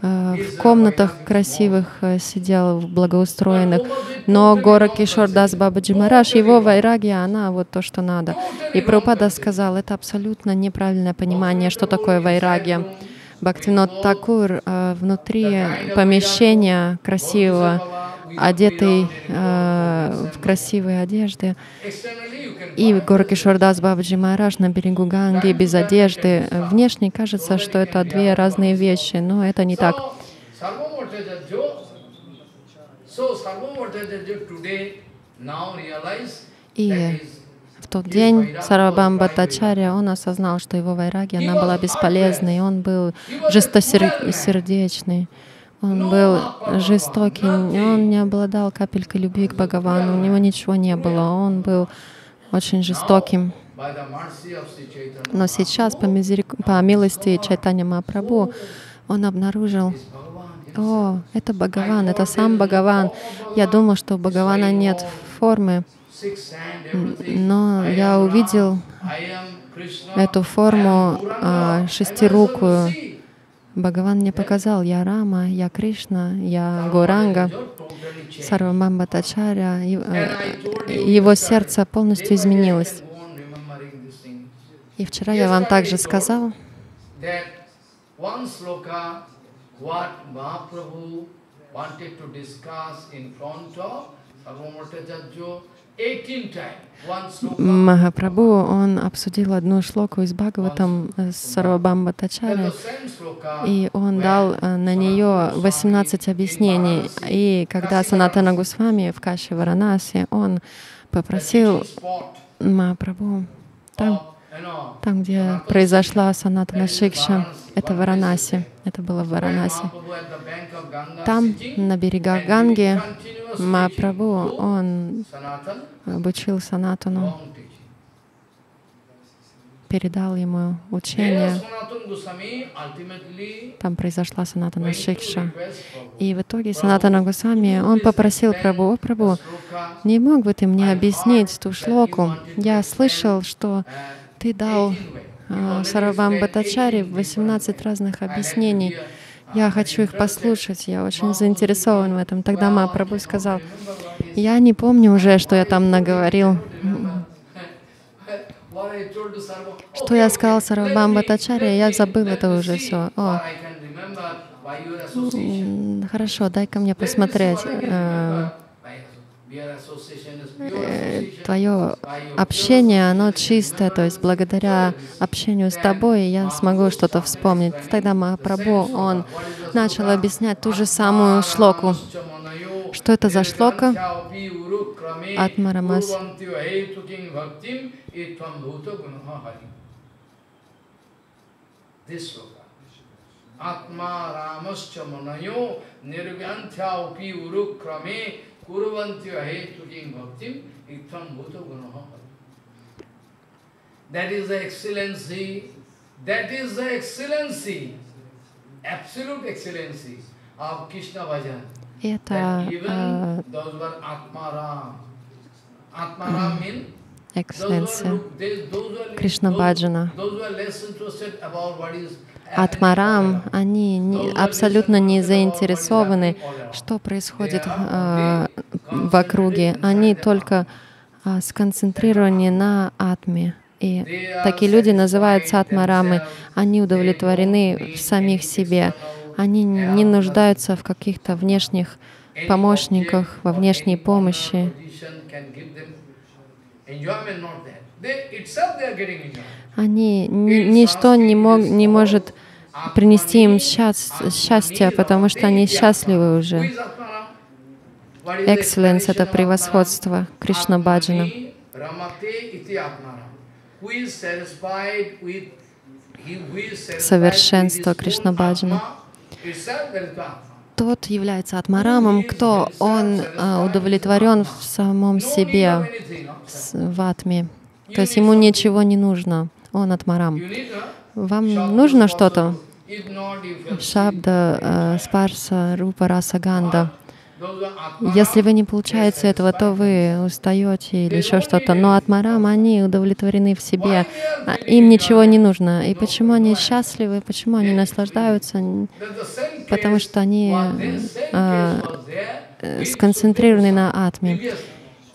в комнатах красивых э, сидел, в благоустроенных. Но Гора Кишор Дас Бабаджи его вайрагия, она вот то, что надо. И Прабхупада сказал, это абсолютно неправильное понимание, что такое вайрагия. Бхактивинод Такур внутри помещения красивого, одетый э, в красивые одежды, и Горакишвардас Бабаджи Махарадж на берегу Ганги без одежды. Внешне кажется, что это две разные вещи, но это не так. И в тот день Сарвабамба Тачаря, он осознал, что его вайраги, она была бесполезной, он был жестосердечный, он был жестокий, он не обладал капелькой любви к Бхагавану, у него ничего не было, он был очень жестоким. Но сейчас, по, мизерик... по милости Чайтанья Махапрабху, он обнаружил, о, это Бхагаван, это сам Бхагаван. Я думал, что у Бхагавана нет формы, но я увидел эту форму а, шестирукую. Бхагаван мне показал, я Рама, я Кришна, я Горанга, Сарвамамба Тачаря. Э, его сердце полностью изменилось. И вчера я вам также сказал, what Махапрабху, он обсудил одну шлоку из Бхагаватам с Сарвабамба Тачари, и он дал э, на нее 18 объяснений. И когда Санатана Гусвами в Каши Варанаси, он попросил Махапрабху там, там, где произошла Санатана Шикша, это Варанаси, это было в Варанаси. Там, на берегах Ганги, Махапрабху, он обучил Санатану, передал ему учение. Там произошла Санатана Шикша. И в итоге Санатана Гусами, он попросил Прабу, «О, Прабу, не мог бы ты мне объяснить ту шлоку? Я слышал, что ты дал а, Сарабам Батачари 18 разных объяснений. Я хочу их послушать, я очень заинтересован в этом. Тогда Мапрабху сказал, я не помню уже, что я там наговорил. Что я сказал Сарабам Батачари, я забыл это уже все. О. Хорошо, дай-ка мне посмотреть. Э, твое общение, оно чистое, то есть благодаря общению с тобой я смогу что-то вспомнить. Тогда Махапрабху, он начал объяснять ту же самую шлоку. Что это за шлока? Атмарамас. Atma ramascha manayo nirgyanthya kurvantya hetuking bhaktim itam bhuta gunaha. That is the excellency, that is the excellency, absolute excellency of Krishna bhajan. Это uh, экселленция Кришна Баджана. Атмарам, они не, абсолютно не заинтересованы, что происходит э, в округе. Они только э, сконцентрированы на атме. И такие люди называются атмарамы. Они удовлетворены в самих себе. Они не нуждаются в каких-то внешних помощниках, во внешней помощи. Они, ни, ничто не, мог, не может принести им счастье, потому что они счастливы уже. Excellence — это превосходство Кришна Баджана. Совершенство Кришна Баджана. Тот является атмарамом, кто он а, удовлетворен в самом себе, в атме. То есть ему ничего не нужно. Он атмарам. Вам нужно что-то? Шабда, э, Спарса, Рупа, Раса, Ганда. Если вы не получаете этого, то вы устаете или еще что-то. Но атмарам, они удовлетворены в себе. А им ничего не нужно. И почему они счастливы, почему они наслаждаются? Потому что они а, э, сконцентрированы на атме.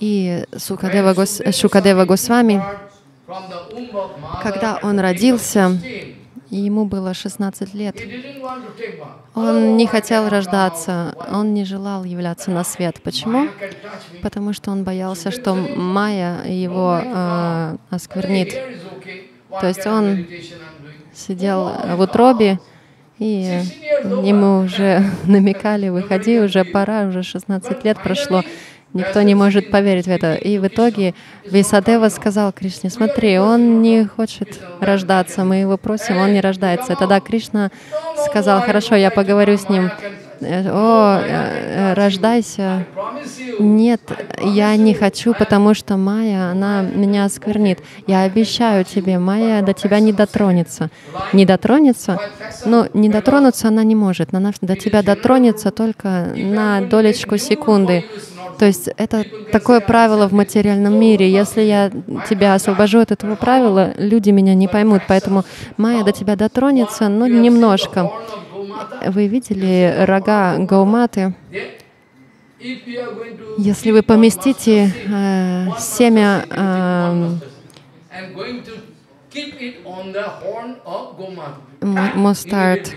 И Сукадева, Гос, Шукадева Госвами, когда он родился, Ему было 16 лет. Он не хотел рождаться, он не желал являться на свет. Почему? Потому что он боялся, что Майя его э, осквернит. То есть он сидел в утробе, и ему уже *laughs* намекали, выходи, уже пора, уже 16 лет прошло. Никто не может поверить в это. И в итоге Висадева сказал Кришне, смотри, он не хочет рождаться, мы его просим, он не рождается. Тогда Кришна сказал, хорошо, я поговорю с ним. О, э, рождайся. Нет, я не хочу, потому что Майя, она меня осквернит. Я обещаю тебе, Майя до тебя не дотронется. Не дотронется? Но не дотронуться она не может. Она до тебя дотронется только на долечку секунды. То есть это такое правило в материальном мире. Если я тебя освобожу от этого правила, люди меня не поймут. Поэтому Майя до тебя дотронется, но немножко. Вы видели рога Гауматы? Если вы поместите э, семя э, мустард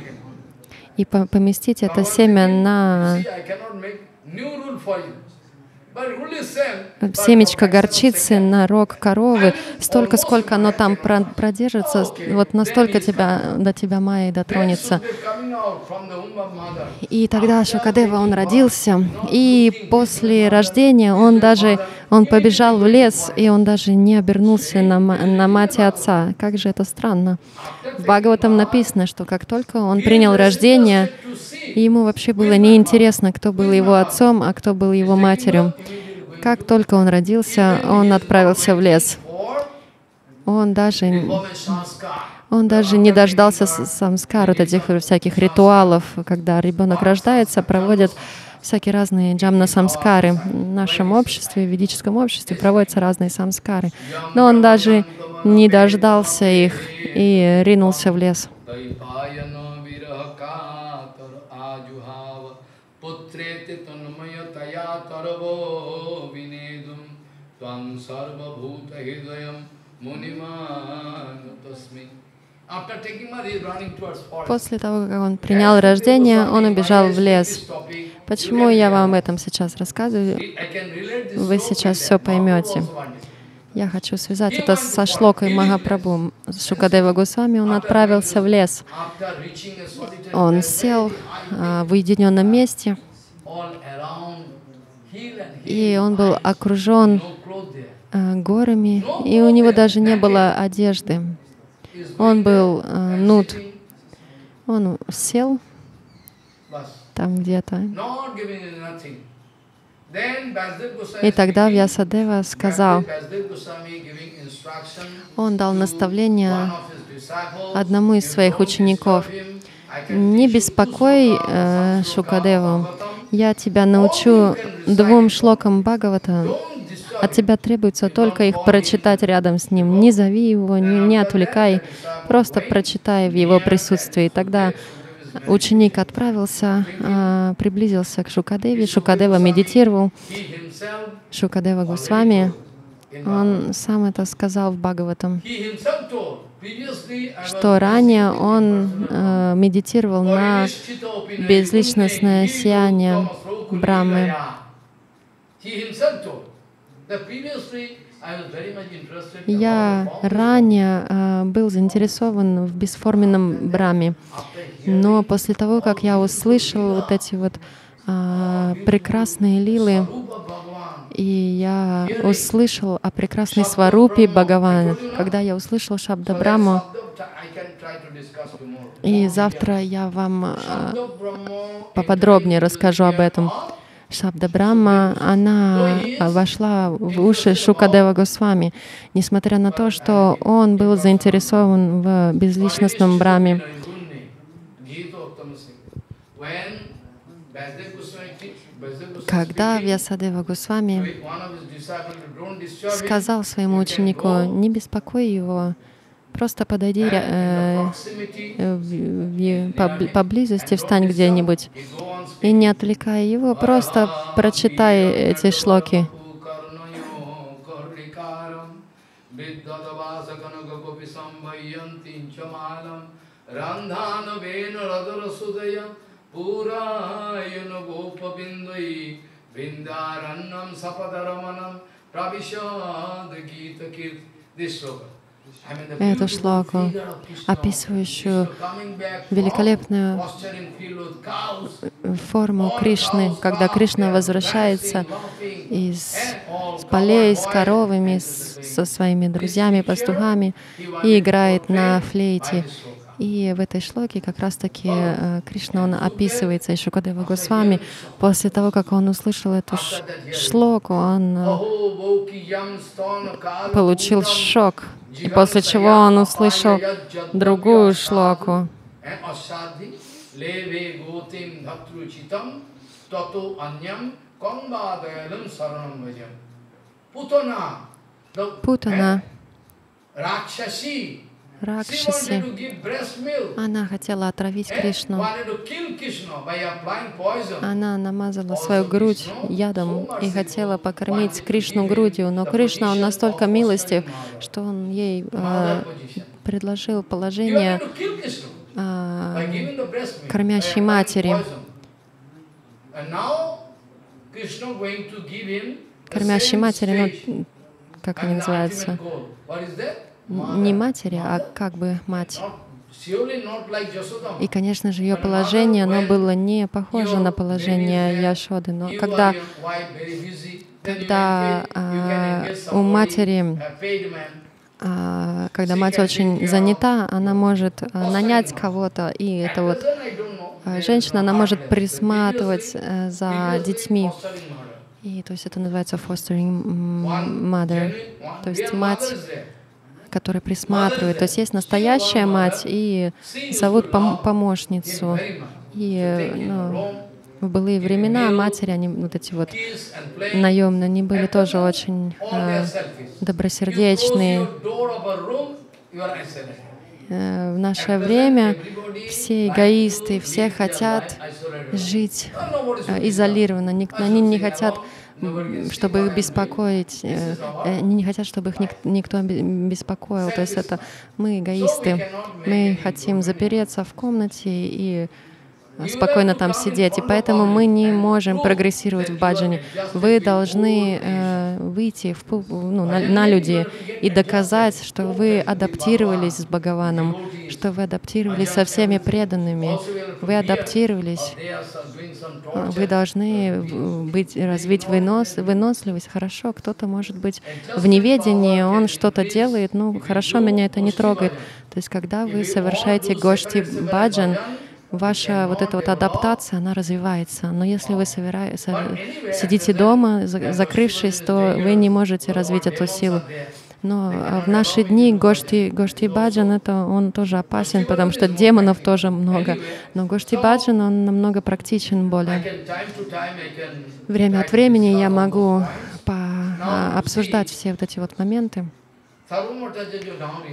и поместите это семя на семечко горчицы на рог коровы, столько, сколько оно там продержится, вот настолько тебя, до тебя Майя дотронется. И тогда Шукадева, он родился, и после рождения он даже, он побежал в лес, и он даже не обернулся на, на мать и отца. Как же это странно. В Бхагаватам написано, что как только он принял рождение, ему вообще было неинтересно, кто был его отцом, а кто был его матерью. Как только он родился, он отправился в лес. Он даже, он даже не дождался самскар, вот этих всяких ритуалов, когда ребенок рождается, проводят всякие разные джамна самскары. В нашем обществе, в ведическом обществе проводятся разные самскары. Но он даже не дождался их и ринулся в лес. После того, как он принял рождение, он убежал в лес. Почему я вам об этом сейчас рассказываю? Вы сейчас все поймете. Я хочу связать это со шлокой Махапрабху. Шукадева Госвами, он отправился в лес. Он сел а, в уединенном месте, и он был окружен а, горами, и у него даже не было одежды. Он был э, нуд. Он сел там где-то. И тогда Вьясадева сказал, он дал наставление одному из своих учеников, «Не беспокой э, Шукадеву, я тебя научу двум шлокам Бхагавата, от тебя требуется только их прочитать рядом с ним. Не зови его, не, не отвлекай, просто прочитай в его присутствии. Тогда ученик отправился, а, приблизился к Шукадеве. Шукадева медитировал. Шукадева Госвами, он сам это сказал в Бхагаватам, что ранее он э, медитировал на безличностное сияние Брамы. Я ранее э, был заинтересован в бесформенном браме, но после того, как я услышал вот эти вот э, прекрасные лилы, и я услышал о прекрасной сварупе Бхагавана, когда я услышал Шабда Браму, и завтра я вам э, поподробнее расскажу об этом. Шабда Брахма, она вошла в уши Шукадева Госвами, несмотря на то, что он был заинтересован в безличностном Браме. Когда Вьясадева Госвами сказал своему ученику, не беспокой его, просто подойди э, в, поблизости, встань где-нибудь и не отвлекай его, просто прочитай эти шлоки. Эту шлоку, описывающую великолепную форму Кришны, когда Кришна возвращается из полей с коровами, с, со своими друзьями, пастухами и играет на флейте. И в этой шлоке как раз-таки э, Кришна, он описывается еще Кадева Госвами. После того, как он услышал эту шлоку, он э, получил шок. И после чего он услышал другую шлоку. Путана, Ракшаси, она хотела отравить Кришну. Она намазала свою грудь ядом и хотела покормить Кришну грудью, но Кришна, он настолько милостив, что он ей э, предложил положение э, кормящей матери. Кормящей матери, ну, как они называются? Не матери, а как бы мать. И, конечно же, ее положение, оно было не похоже на положение Яшоды. Но когда, когда а, у матери, а, когда мать очень занята, она может а, нанять кого-то, и это вот а, женщина, она может присматривать а, за детьми. И то есть это называется fostering mother, то есть мать который присматривает. То есть есть настоящая мать и зовут пом помощницу. И ну, в былые времена матери, они вот эти вот наемные, они были тоже очень э, добросердечные. В наше время все эгоисты, все хотят жить э, изолированно, они не хотят чтобы их беспокоить. Э, они не хотят, чтобы их никто беспокоил. То есть это мы эгоисты. Мы хотим запереться в комнате и спокойно там сидеть. И поэтому мы не можем прогрессировать в баджане. Вы должны э, выйти в, ну, на, на люди и доказать, что вы адаптировались с Бхагаваном, что вы адаптировались со всеми преданными. Вы адаптировались. Вы должны быть, развить вынос, выносливость. Хорошо, кто-то может быть в неведении, он что-то делает, ну хорошо, меня это не трогает. То есть когда вы совершаете гошти баджан, ваша вот эта вот адаптация, она развивается. Но если вы собира... сидите дома, закрывшись, то вы не можете развить эту силу. Но а, в наши дни Гошти, Гошти Баджан, это он тоже опасен, потому что демонов тоже много. Но Гошти Баджан, он намного практичен более. Время от времени я могу по, а, обсуждать все вот эти вот моменты.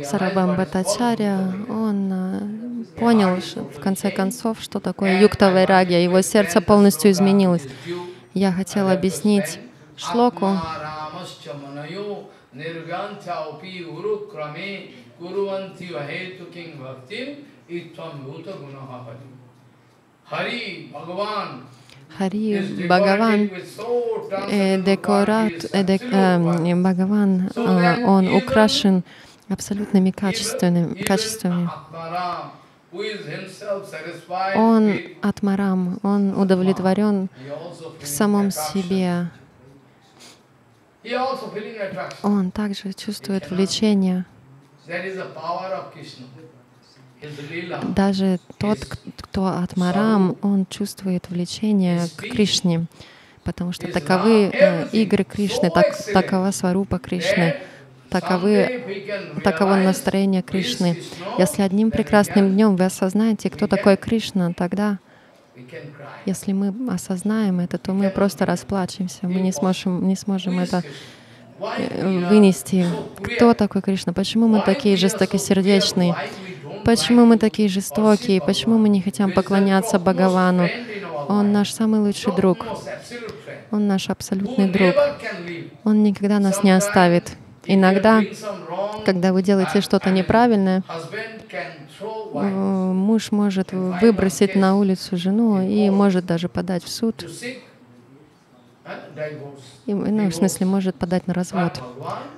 Сарабам Батачаря, он понял в конце концов, что такое юкта вайрагия. Его сердце полностью изменилось. Я хотела объяснить шлоку. Хари Бхагаван, э, декорат, э, дек, э, Бхагаван, э, он украшен абсолютными качествами. качествами. Он атмарам, он удовлетворен в самом себе. Он также чувствует влечение. Даже тот, кто атмарам, он чувствует влечение к Кришне, потому что таковы э, игры Кришны, так, такова сварупа Кришны таковы, таково настроение Кришны. Если одним прекрасным днем вы осознаете, кто такой Кришна, тогда, если мы осознаем это, то мы просто расплачемся, мы не сможем, не сможем это э, вынести. Кто такой Кришна? Почему мы такие жестокосердечные? Почему мы такие жестокие? Почему мы не хотим поклоняться Бхагавану? Он наш самый лучший друг. Он наш абсолютный друг. Он никогда нас не оставит. Иногда, когда вы делаете что-то неправильное, э, муж может выбросить на улицу жену и может даже подать в суд. И, ну, в смысле, может подать на развод.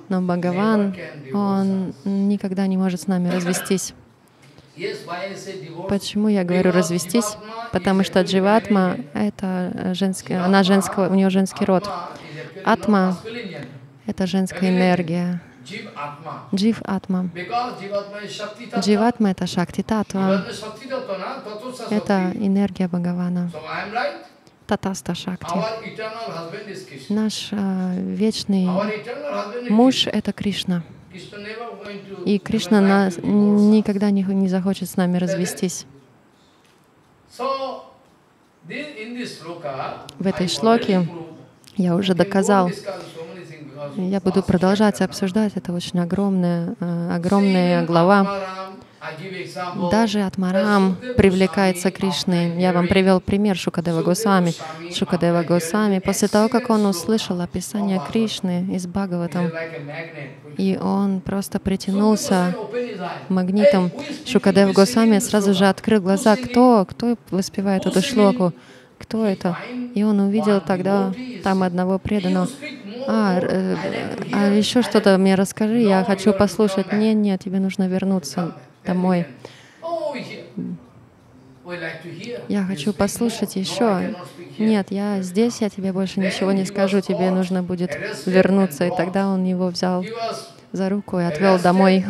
Но Бхагаван, он никогда не может с нами развестись. Почему я говорю развестись? Потому что дживатма — это женская, она женского, у нее женский род. Атма — это женская энергия. Джив Атма. Дживатма — это Шакти Татва. Это энергия Бхагавана. Татаста Шакти. Наш а, вечный муж — это Кришна. И Кришна нас никогда не, не захочет с нами развестись. В этой шлоке я уже доказал, я буду продолжать обсуждать, это очень огромная, э, огромная глава. Даже Атмарам привлекается Кришной. Я вам привел пример Шукадева Госвами. Шукадева Госвами, после того, как он услышал описание Кришны из Бхагаватам, и он просто притянулся магнитом, Шукадева Госвами сразу же открыл глаза, кто, кто воспевает эту шлоку, кто это? И он увидел тогда там одного преданного. А, э, а еще что-то мне расскажи, я хочу послушать. Нет, нет, тебе нужно вернуться домой. Я хочу послушать еще. Нет, я здесь, я тебе больше ничего не скажу, тебе нужно будет вернуться. И тогда он его взял за руку и отвел домой.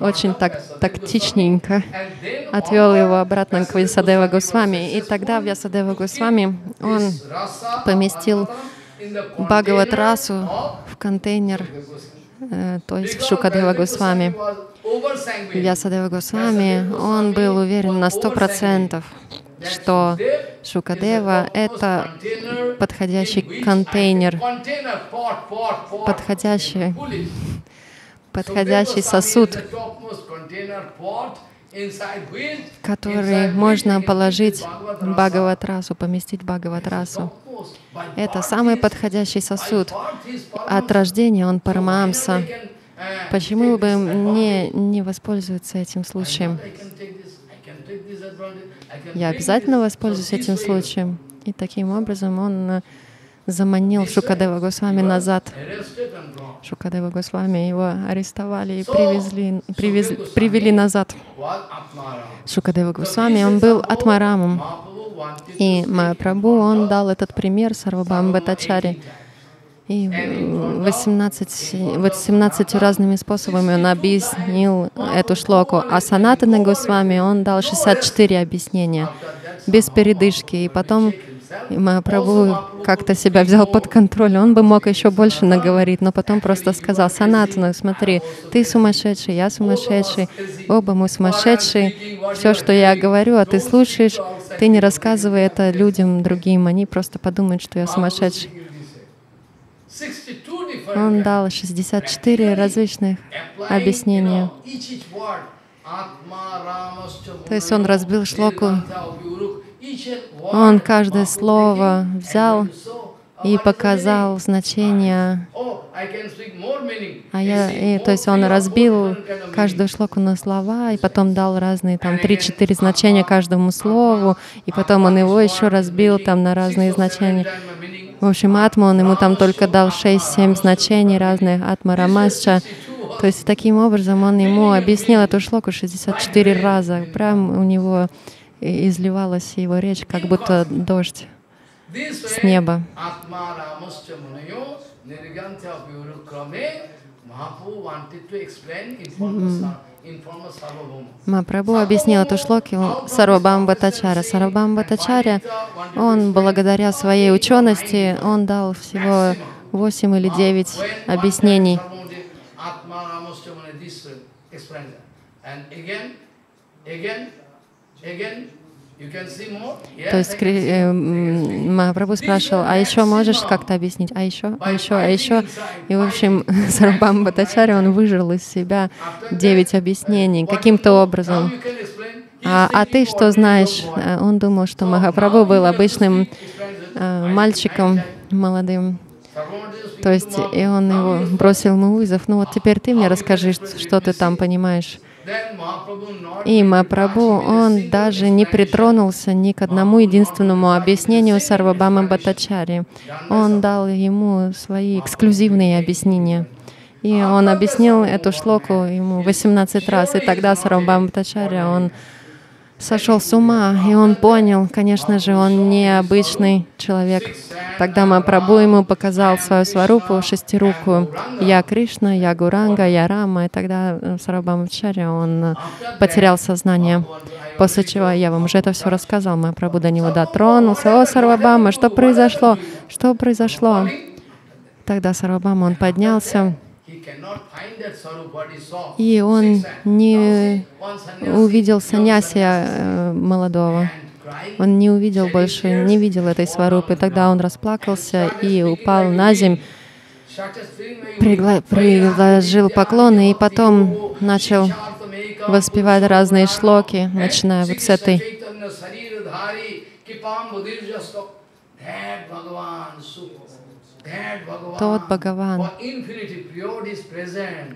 Очень так тактичненько отвел его обратно к Вьясадева Госвами. И тогда Вьясадева Госвами он поместил Бхагават Расу в контейнер Э, то есть Шукадева Госвами. Вьясадева Госвами, он был уверен на сто процентов, что Шукадева — это подходящий контейнер, подходящий, подходящий сосуд, который можно положить Бхагаватрасу, поместить Бхагаватрасу. Это самый подходящий сосуд. От рождения он парамамса. Почему бы мне не воспользоваться этим случаем? Я обязательно воспользуюсь этим случаем. И таким образом он заманил Шукадева Госвами назад. Шукадева Госвами его арестовали и привезли, привезли, привели назад. Шукадева Госвами, он был Атмарамом. И Махапрабху, он дал этот пример Сарвабхам Батачари. И 18, 18 разными способами он объяснил эту шлоку. А Санатана Госвами, он дал 64 объяснения без передышки. И потом Махапрабху как-то себя взял под контроль. Он бы мог еще больше наговорить, но потом просто сказал, Санатана, смотри, ты сумасшедший, я сумасшедший, оба мы сумасшедшие. Все, что я говорю, а ты слушаешь, ты не рассказывай это людям другим, они просто подумают, что я сумасшедший. Он дал 64 различных объяснения. То есть он разбил шлоку, он каждое слово взял и показал значение. А я, и, то есть он разбил каждую шлоку на слова, и потом дал разные там три-четыре значения каждому слову, и потом он его еще разбил там на разные значения. В общем, атма, он ему там только дал 6-7 значений разных, атма рамасча. То есть таким образом он ему объяснил эту шлоку 64 раза. Прям у него изливалась его речь, как будто дождь с неба. Мапрабху объяснил эту шлоки Сарвабам Батачара. Сарвабам Батачаря, он благодаря своей учености, он дал всего восемь или девять объяснений. То есть э, Махапрабху спрашивал, а еще можешь как-то объяснить, а еще, а еще, а еще. И, в общем, *laughs* Сарабам Батачари, он выжил из себя. Девять объяснений. каким-то образом. А, а ты что знаешь? Э, он думал, что Махапрабху был обычным э, мальчиком молодым. То есть, и он его бросил ему вызов. Ну вот теперь ты мне расскажи, что ты там понимаешь. И Мапрабху, он даже не притронулся ни к одному единственному объяснению Сарвабама Бхаттачари. Он дал ему свои эксклюзивные объяснения. И он объяснил эту шлоку ему 18 раз. И тогда Сарвабама Бхаттачари, он сошел с ума, и он понял, конечно же, он необычный человек. Тогда Мапрабху ему показал свою сварупу шестирукую. Я Кришна, я Гуранга, я Рама. И тогда э, Сарабхамачарья, он э, потерял сознание. После чего я вам уже это все рассказал. Мапрабху до него дотронулся. О, Сарвабама, что произошло? Что произошло? Тогда Сарвабама, он поднялся, и он не увидел саньясия э, молодого. Он не увидел больше, не видел этой сварупы. Тогда он расплакался и упал на земь, пригла приложил поклоны и потом начал воспевать разные шлоки, начиная вот с этой. Тот Бхагаван,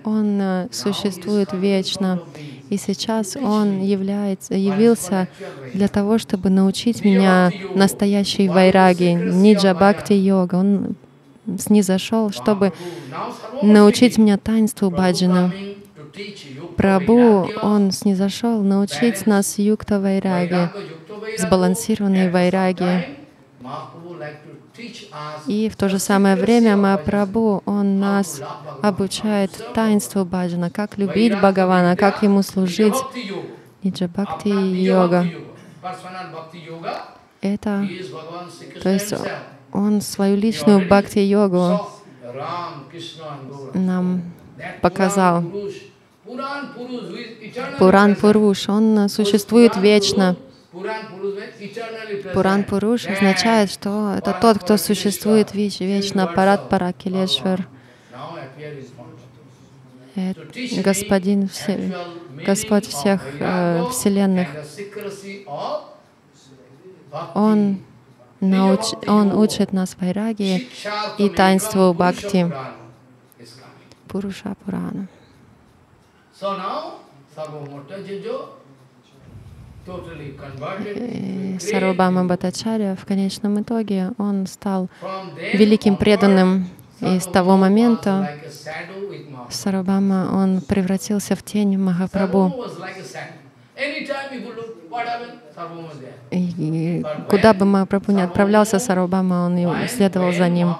Он э, существует вечно, и сейчас Он является, явился для того, чтобы научить меня настоящей вайраги, ниджа бхакти йога. Он снизошел, чтобы научить меня таинству баджана. Прабу, Он снизошел научить нас юкта вайраги, сбалансированной вайраги. И в то же самое время Махапрабху, Он нас обучает таинству баджана, как любить Бхагавана, как Ему служить. Ниджа Бхакти йога. Это, то есть Он свою личную бхакти-йогу нам показал. Пуран Пуруш, он существует вечно. Пуран Пуруш означает, что это тот, кто существует веч вечно, Парат Паракилешвар. Господин, все, Господь всех э, вселенных. Он, науч, он учит нас вайраги и таинству бхакти. Пуруша Пурана. Сарвабама Бхаттачарья в конечном итоге он стал великим преданным. И с того момента Сарвабама он превратился в тень Махапрабху. И куда бы Махапрабху не отправлялся, Сарвабама, он следовал за ним.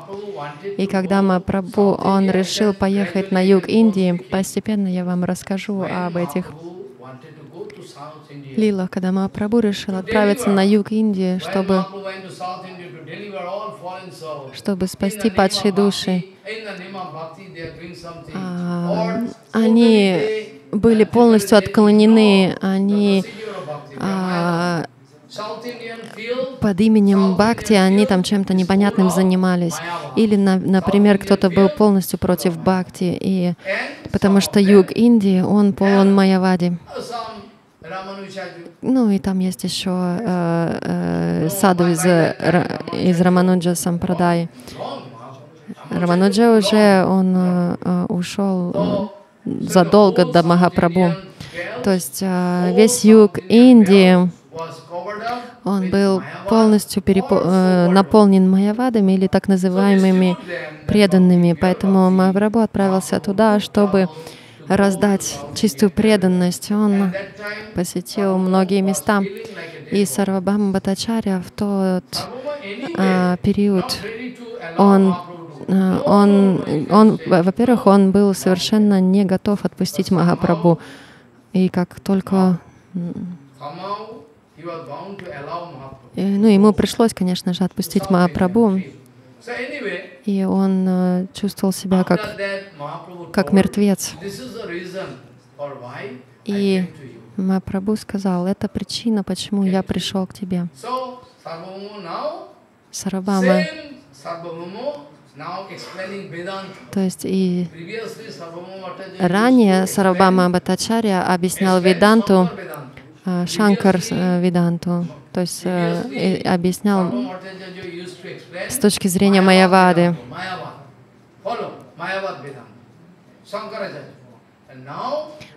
И когда Махапрабху, он решил поехать на юг Индии, постепенно я вам расскажу об этих лилах, когда Махапрабху решил отправиться на юг Индии, чтобы, чтобы спасти падшие души. А, они были полностью отклонены, они а, под именем Бхакти они там чем-то непонятным занимались. Или, на, например, кто-то был полностью против Бхакти, и, потому что юг Индии, он полон Майявади. Ну и там есть еще э, э, саду из, из Рамануджа Сампрадай. Рамануджа уже он э, ушел задолго до Махапрабху. То есть э, весь юг Индии, он был полностью перепо э, наполнен майявадами или так называемыми преданными. Поэтому Махапрабху отправился туда, чтобы раздать чистую преданность. Он посетил многие места. И Сарвабхама Бхаттачарья в тот а, период, он, а, он, он, во-первых, он был совершенно не готов отпустить Махапрабху. И как только ну, ему пришлось, конечно же, отпустить Махапрабху. И он э, чувствовал себя как, как мертвец. И Махапрабху сказал, это причина, почему я пришел к тебе. Сарабама. То есть и ранее Сарабама Бхаттачарья объяснял Веданту, Шанкар э, Веданту, то есть э, объяснял с точки зрения Майявады.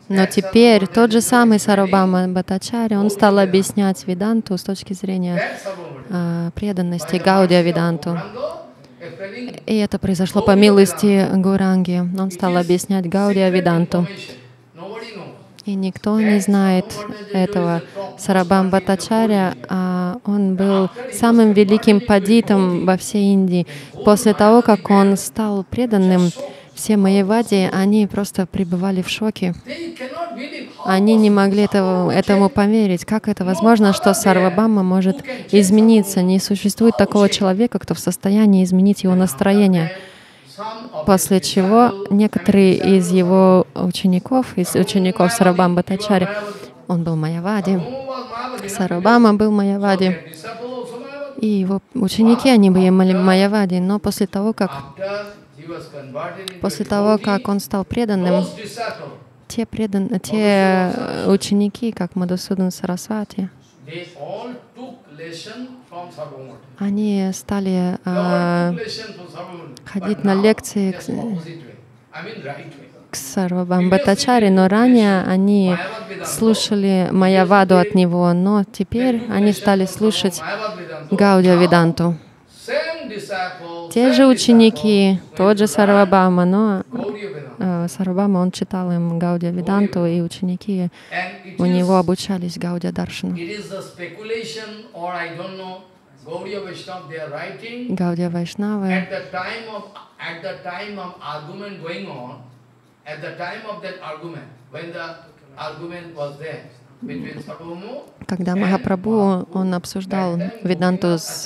Но теперь тот же самый Сарабама Батачари, он стал объяснять Веданту с точки зрения э, преданности Гаудия Веданту. И это произошло по милости Гуранги. Он стал объяснять Гаудия Веданту. И никто не знает этого. Сарабам Батачаря, а он был самым великим падитом во всей Индии. После того, как он стал преданным, все Майявади, они просто пребывали в шоке. Они не могли этого, этому поверить. Как это возможно, что Сарвабама может измениться? Не существует такого человека, кто в состоянии изменить его настроение. После чего некоторые из его учеников, из учеников Сарабам Батачари, он был Майявади, Сарабама был Майявади, и его ученики, они были Майявади, но после того, как После того, как он стал преданным, те, предан... те ученики, как Мадусудан Сарасвати, они стали а, ходить на лекции к, к Сарвабамбатачари, но ранее они слушали Майяваду от него, но теперь они стали слушать Гаудия Виданту. Те же ученики, тот же Сарвабама, но э, Сарвабама, он читал им Гаудия Виданту, и ученики у него обучались Гаудия Даршану. Гаудия Вайшнавы когда Махапрабху, он обсуждал Веданту с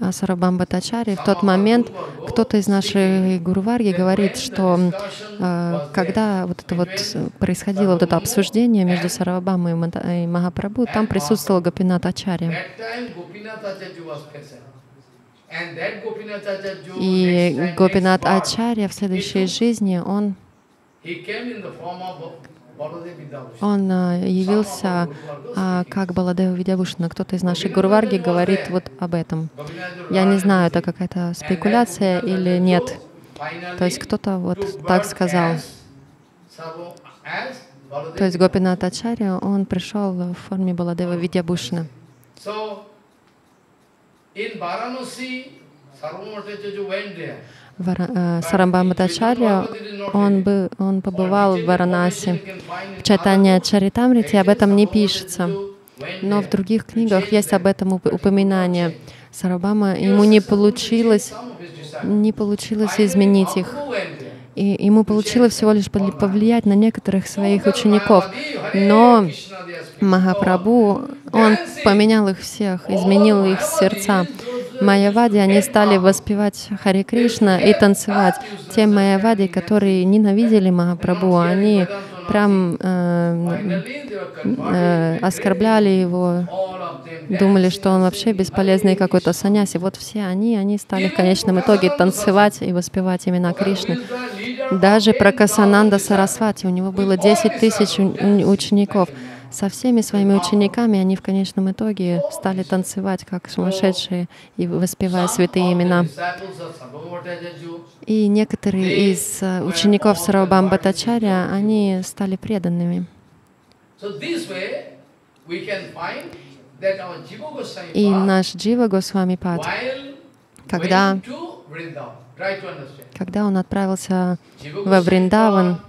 э, Сарабам Батачари, в тот момент кто-то из нашей Гуруварги говорит, что э, когда вот это вот происходило вот это обсуждение между Сарабам и Махапрабху, там присутствовал Гопинат Ачарья. И Гопинат Ачарья в следующей жизни, он он а, явился а, как Баладева Видявушина. Кто-то из нашей Гурварги говорит вот об этом. Я не знаю, это какая-то спекуляция или нет. То есть кто-то вот так сказал. То есть Гопинат Ачарья, он пришел в форме Баладева Видябушина. Э, Сарамбаматачарья, он, был, он побывал в Варанаси. В Чайтанья Чаритамрите об этом не пишется, но в других книгах есть об этом упоминание. Сарабама, ему не получилось, не получилось изменить их. И ему получилось всего лишь повлиять на некоторых своих учеников. Но Махапрабху, он поменял их всех, изменил их сердца. Майявади, они стали воспевать Хари Кришна и танцевать. Те майявади, которые ненавидели Махапрабху, они прям э, э, оскорбляли его, думали, что он вообще бесполезный какой-то саньяси. Вот все они, они стали в конечном итоге танцевать и воспевать имена Кришны. Даже про Касананда Сарасвати, у него было 10 тысяч учеников со всеми своими учениками они в конечном итоге стали танцевать как сумасшедшие и воспевая святые имена. И некоторые из э, учеников Сарабам Батачаря, они стали преданными. И наш Джива Госвами Пад, когда, когда он отправился во Вриндаван,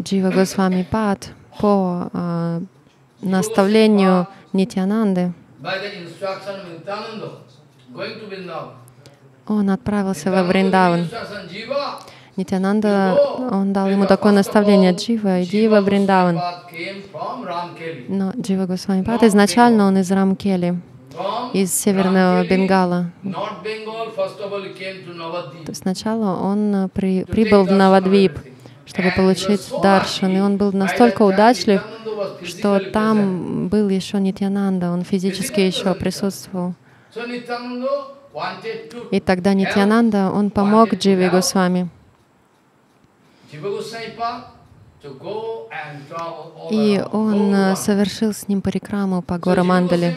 Джива Госвами Пад по uh, наставлению Нитянанды. Он отправился во Вриндаван. Нитянанда, он дал ему такое наставление, Джива, иди во Вриндаван. Но Джива Госвами Пад изначально он из Рамкели из Северного Бенгала. Сначала он э, при, прибыл в Навадвип, чтобы получить даршан, и он был настолько удачлив, что там был еще Нитянанда, он физически еще присутствовал. И тогда Нитянанда, он помог Дживе Госвами. И он э, совершил с ним парикраму по горам Мандали.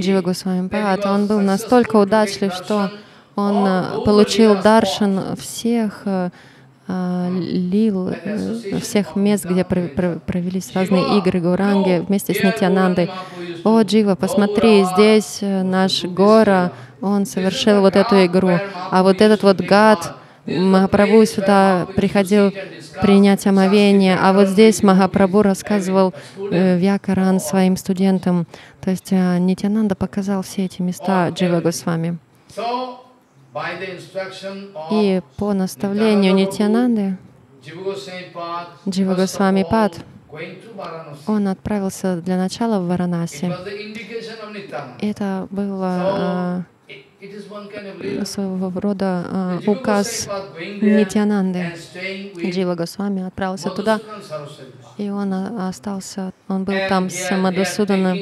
Джива Госвами Пад, он был настолько удачлив, что Он э, получил даршан всех э, лил, всех мест, где провелись разные игры Гауранги вместе с Нитянандой. О, Джива, посмотри, здесь наш Гора, он совершил вот эту игру. А вот этот вот гад, Махапрабху сюда приходил принять омовение, а вот здесь Махапрабху рассказывал э, Вьякаран своим студентам. То есть э, Нитянанда показал все эти места Джива Госвами. И по наставлению Нитянанды Джива Госвами Пад он отправился для начала в Варанаси. Это было своего рода а, указ Нитянанды. Джива Госвами отправился туда, и он а, остался, он был там с Мадусуданом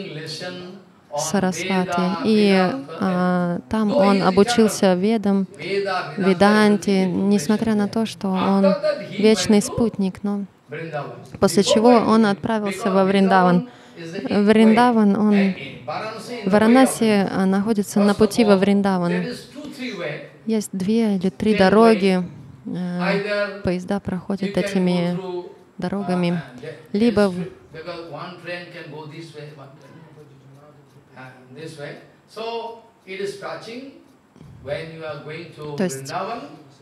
Сарасвати. И а, там он обучился ведам, веданте, несмотря на то, что он вечный спутник. Но после чего он отправился во Вриндаван. Вриндаван, он Варанаси а, находится на пути во Вриндаван. Есть две или три дороги, э, поезда проходят этими дорогами. Либо то есть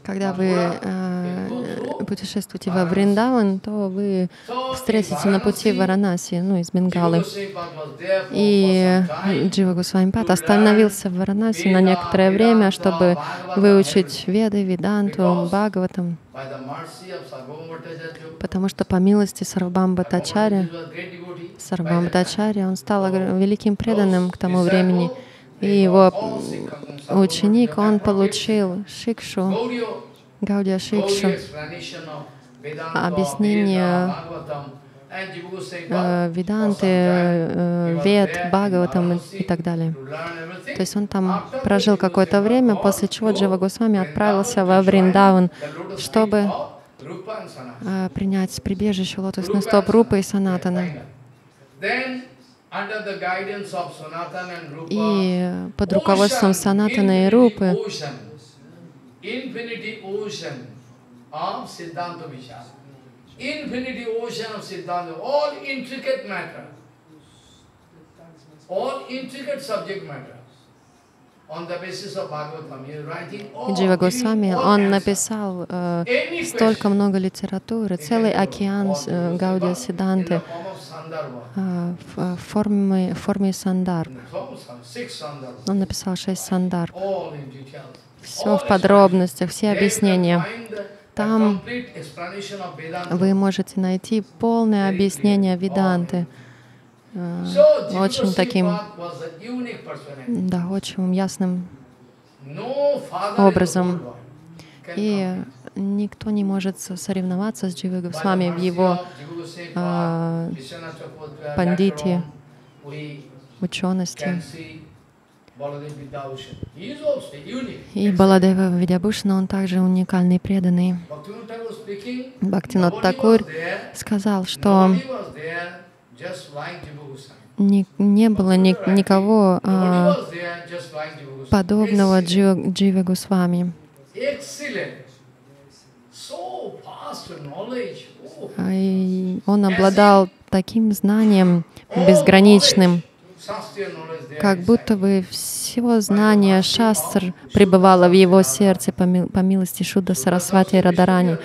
когда вы э, путешествуете во Вриндаван, то вы встретите на пути Варанаси, ну, из Бенгалы. И Джива Госвамипат остановился в Варанаси на некоторое время, чтобы выучить Веды, Виданту, Бхагаватам, потому что по милости Сарвабамба Тачари, Сарвабамба Тачари, он стал великим преданным к тому времени, и его ученик, он получил шикшу, Гаудия шикшу, объяснение э, Веданты, э, Вед, Бхагаватам и так далее. То есть он там прожил какое-то время, после чего Джива Госвами отправился во Вриндаван, чтобы э, принять прибежище лотосных стоп Рупы и Санатана. И под руководством Санатана и Рупы. Джива Госвами, он написал э, столько много литературы, целый океан э, Гаудия Сиданты в форме, в форме сандар. Он написал шесть сандар. Все в подробностях, все объяснения. Там вы можете найти полное объяснение Веданты. Э, очень таким, да, очень ясным образом. И никто не может соревноваться с Дживой Госвами в его э, пандите, учености. И Баладева Видябушна, он также уникальный, преданный. Бхактинот Такур сказал, что не, не было ни, никого а, подобного Джива, Дживе Госвами. И он обладал таким знанием безграничным, как будто бы всего знания шастр пребывало в его сердце. По, по милости Шудда Сарасвати и Радарани.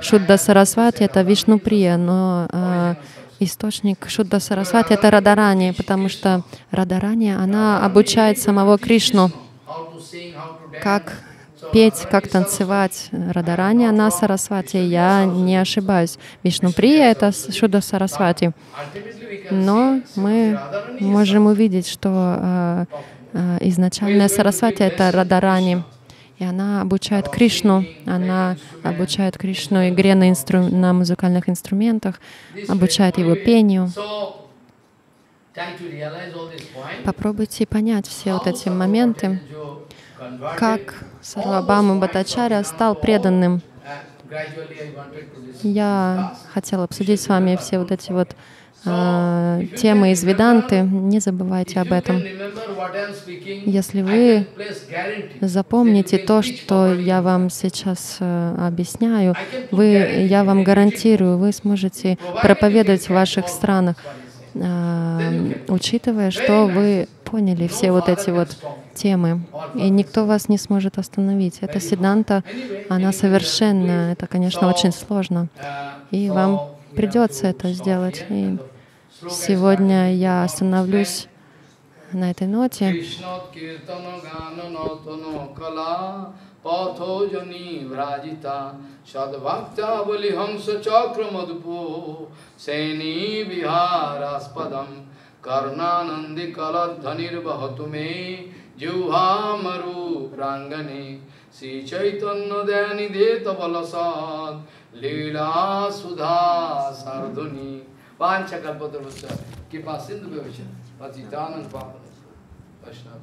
Шудда Сарасвати — это Вишнуприя, но э, источник Шудда Сарасвати — это Радарани, потому что Радарани, она обучает самого Кришну, как петь, как танцевать. Радарани, она Сарасвати, я не ошибаюсь. Вишнуприя — это Шудда Сарасвати. Но мы можем увидеть, что э, э, изначальная Сарасвати — это Радарани. И она обучает Кришну, она обучает Кришну игре на, инстру... на музыкальных инструментах, обучает его пению. Попробуйте понять все вот эти моменты, как Сарвабама Батачаря стал преданным. Я хотела обсудить с вами все вот эти вот э, темы из Веданты. Не забывайте об этом. Если вы запомните то, что я вам сейчас э, объясняю, вы, я вам гарантирую, вы сможете проповедовать в ваших странах, э, учитывая, что вы поняли все вот эти вот темы, и никто вас не сможет остановить. Это седанта, она совершенна, это, конечно, очень сложно, и вам придется это сделать. И сегодня я остановлюсь на этой ноте. পথজনী जिह्वामरु प्रांगणे श्री चैतन्य दयानिधेत बलसाद लीला सुधा सार्धुनी वाञ्छकल्पतरुश्च कृपा सिन्धु पतितानंद पावन वैष्णव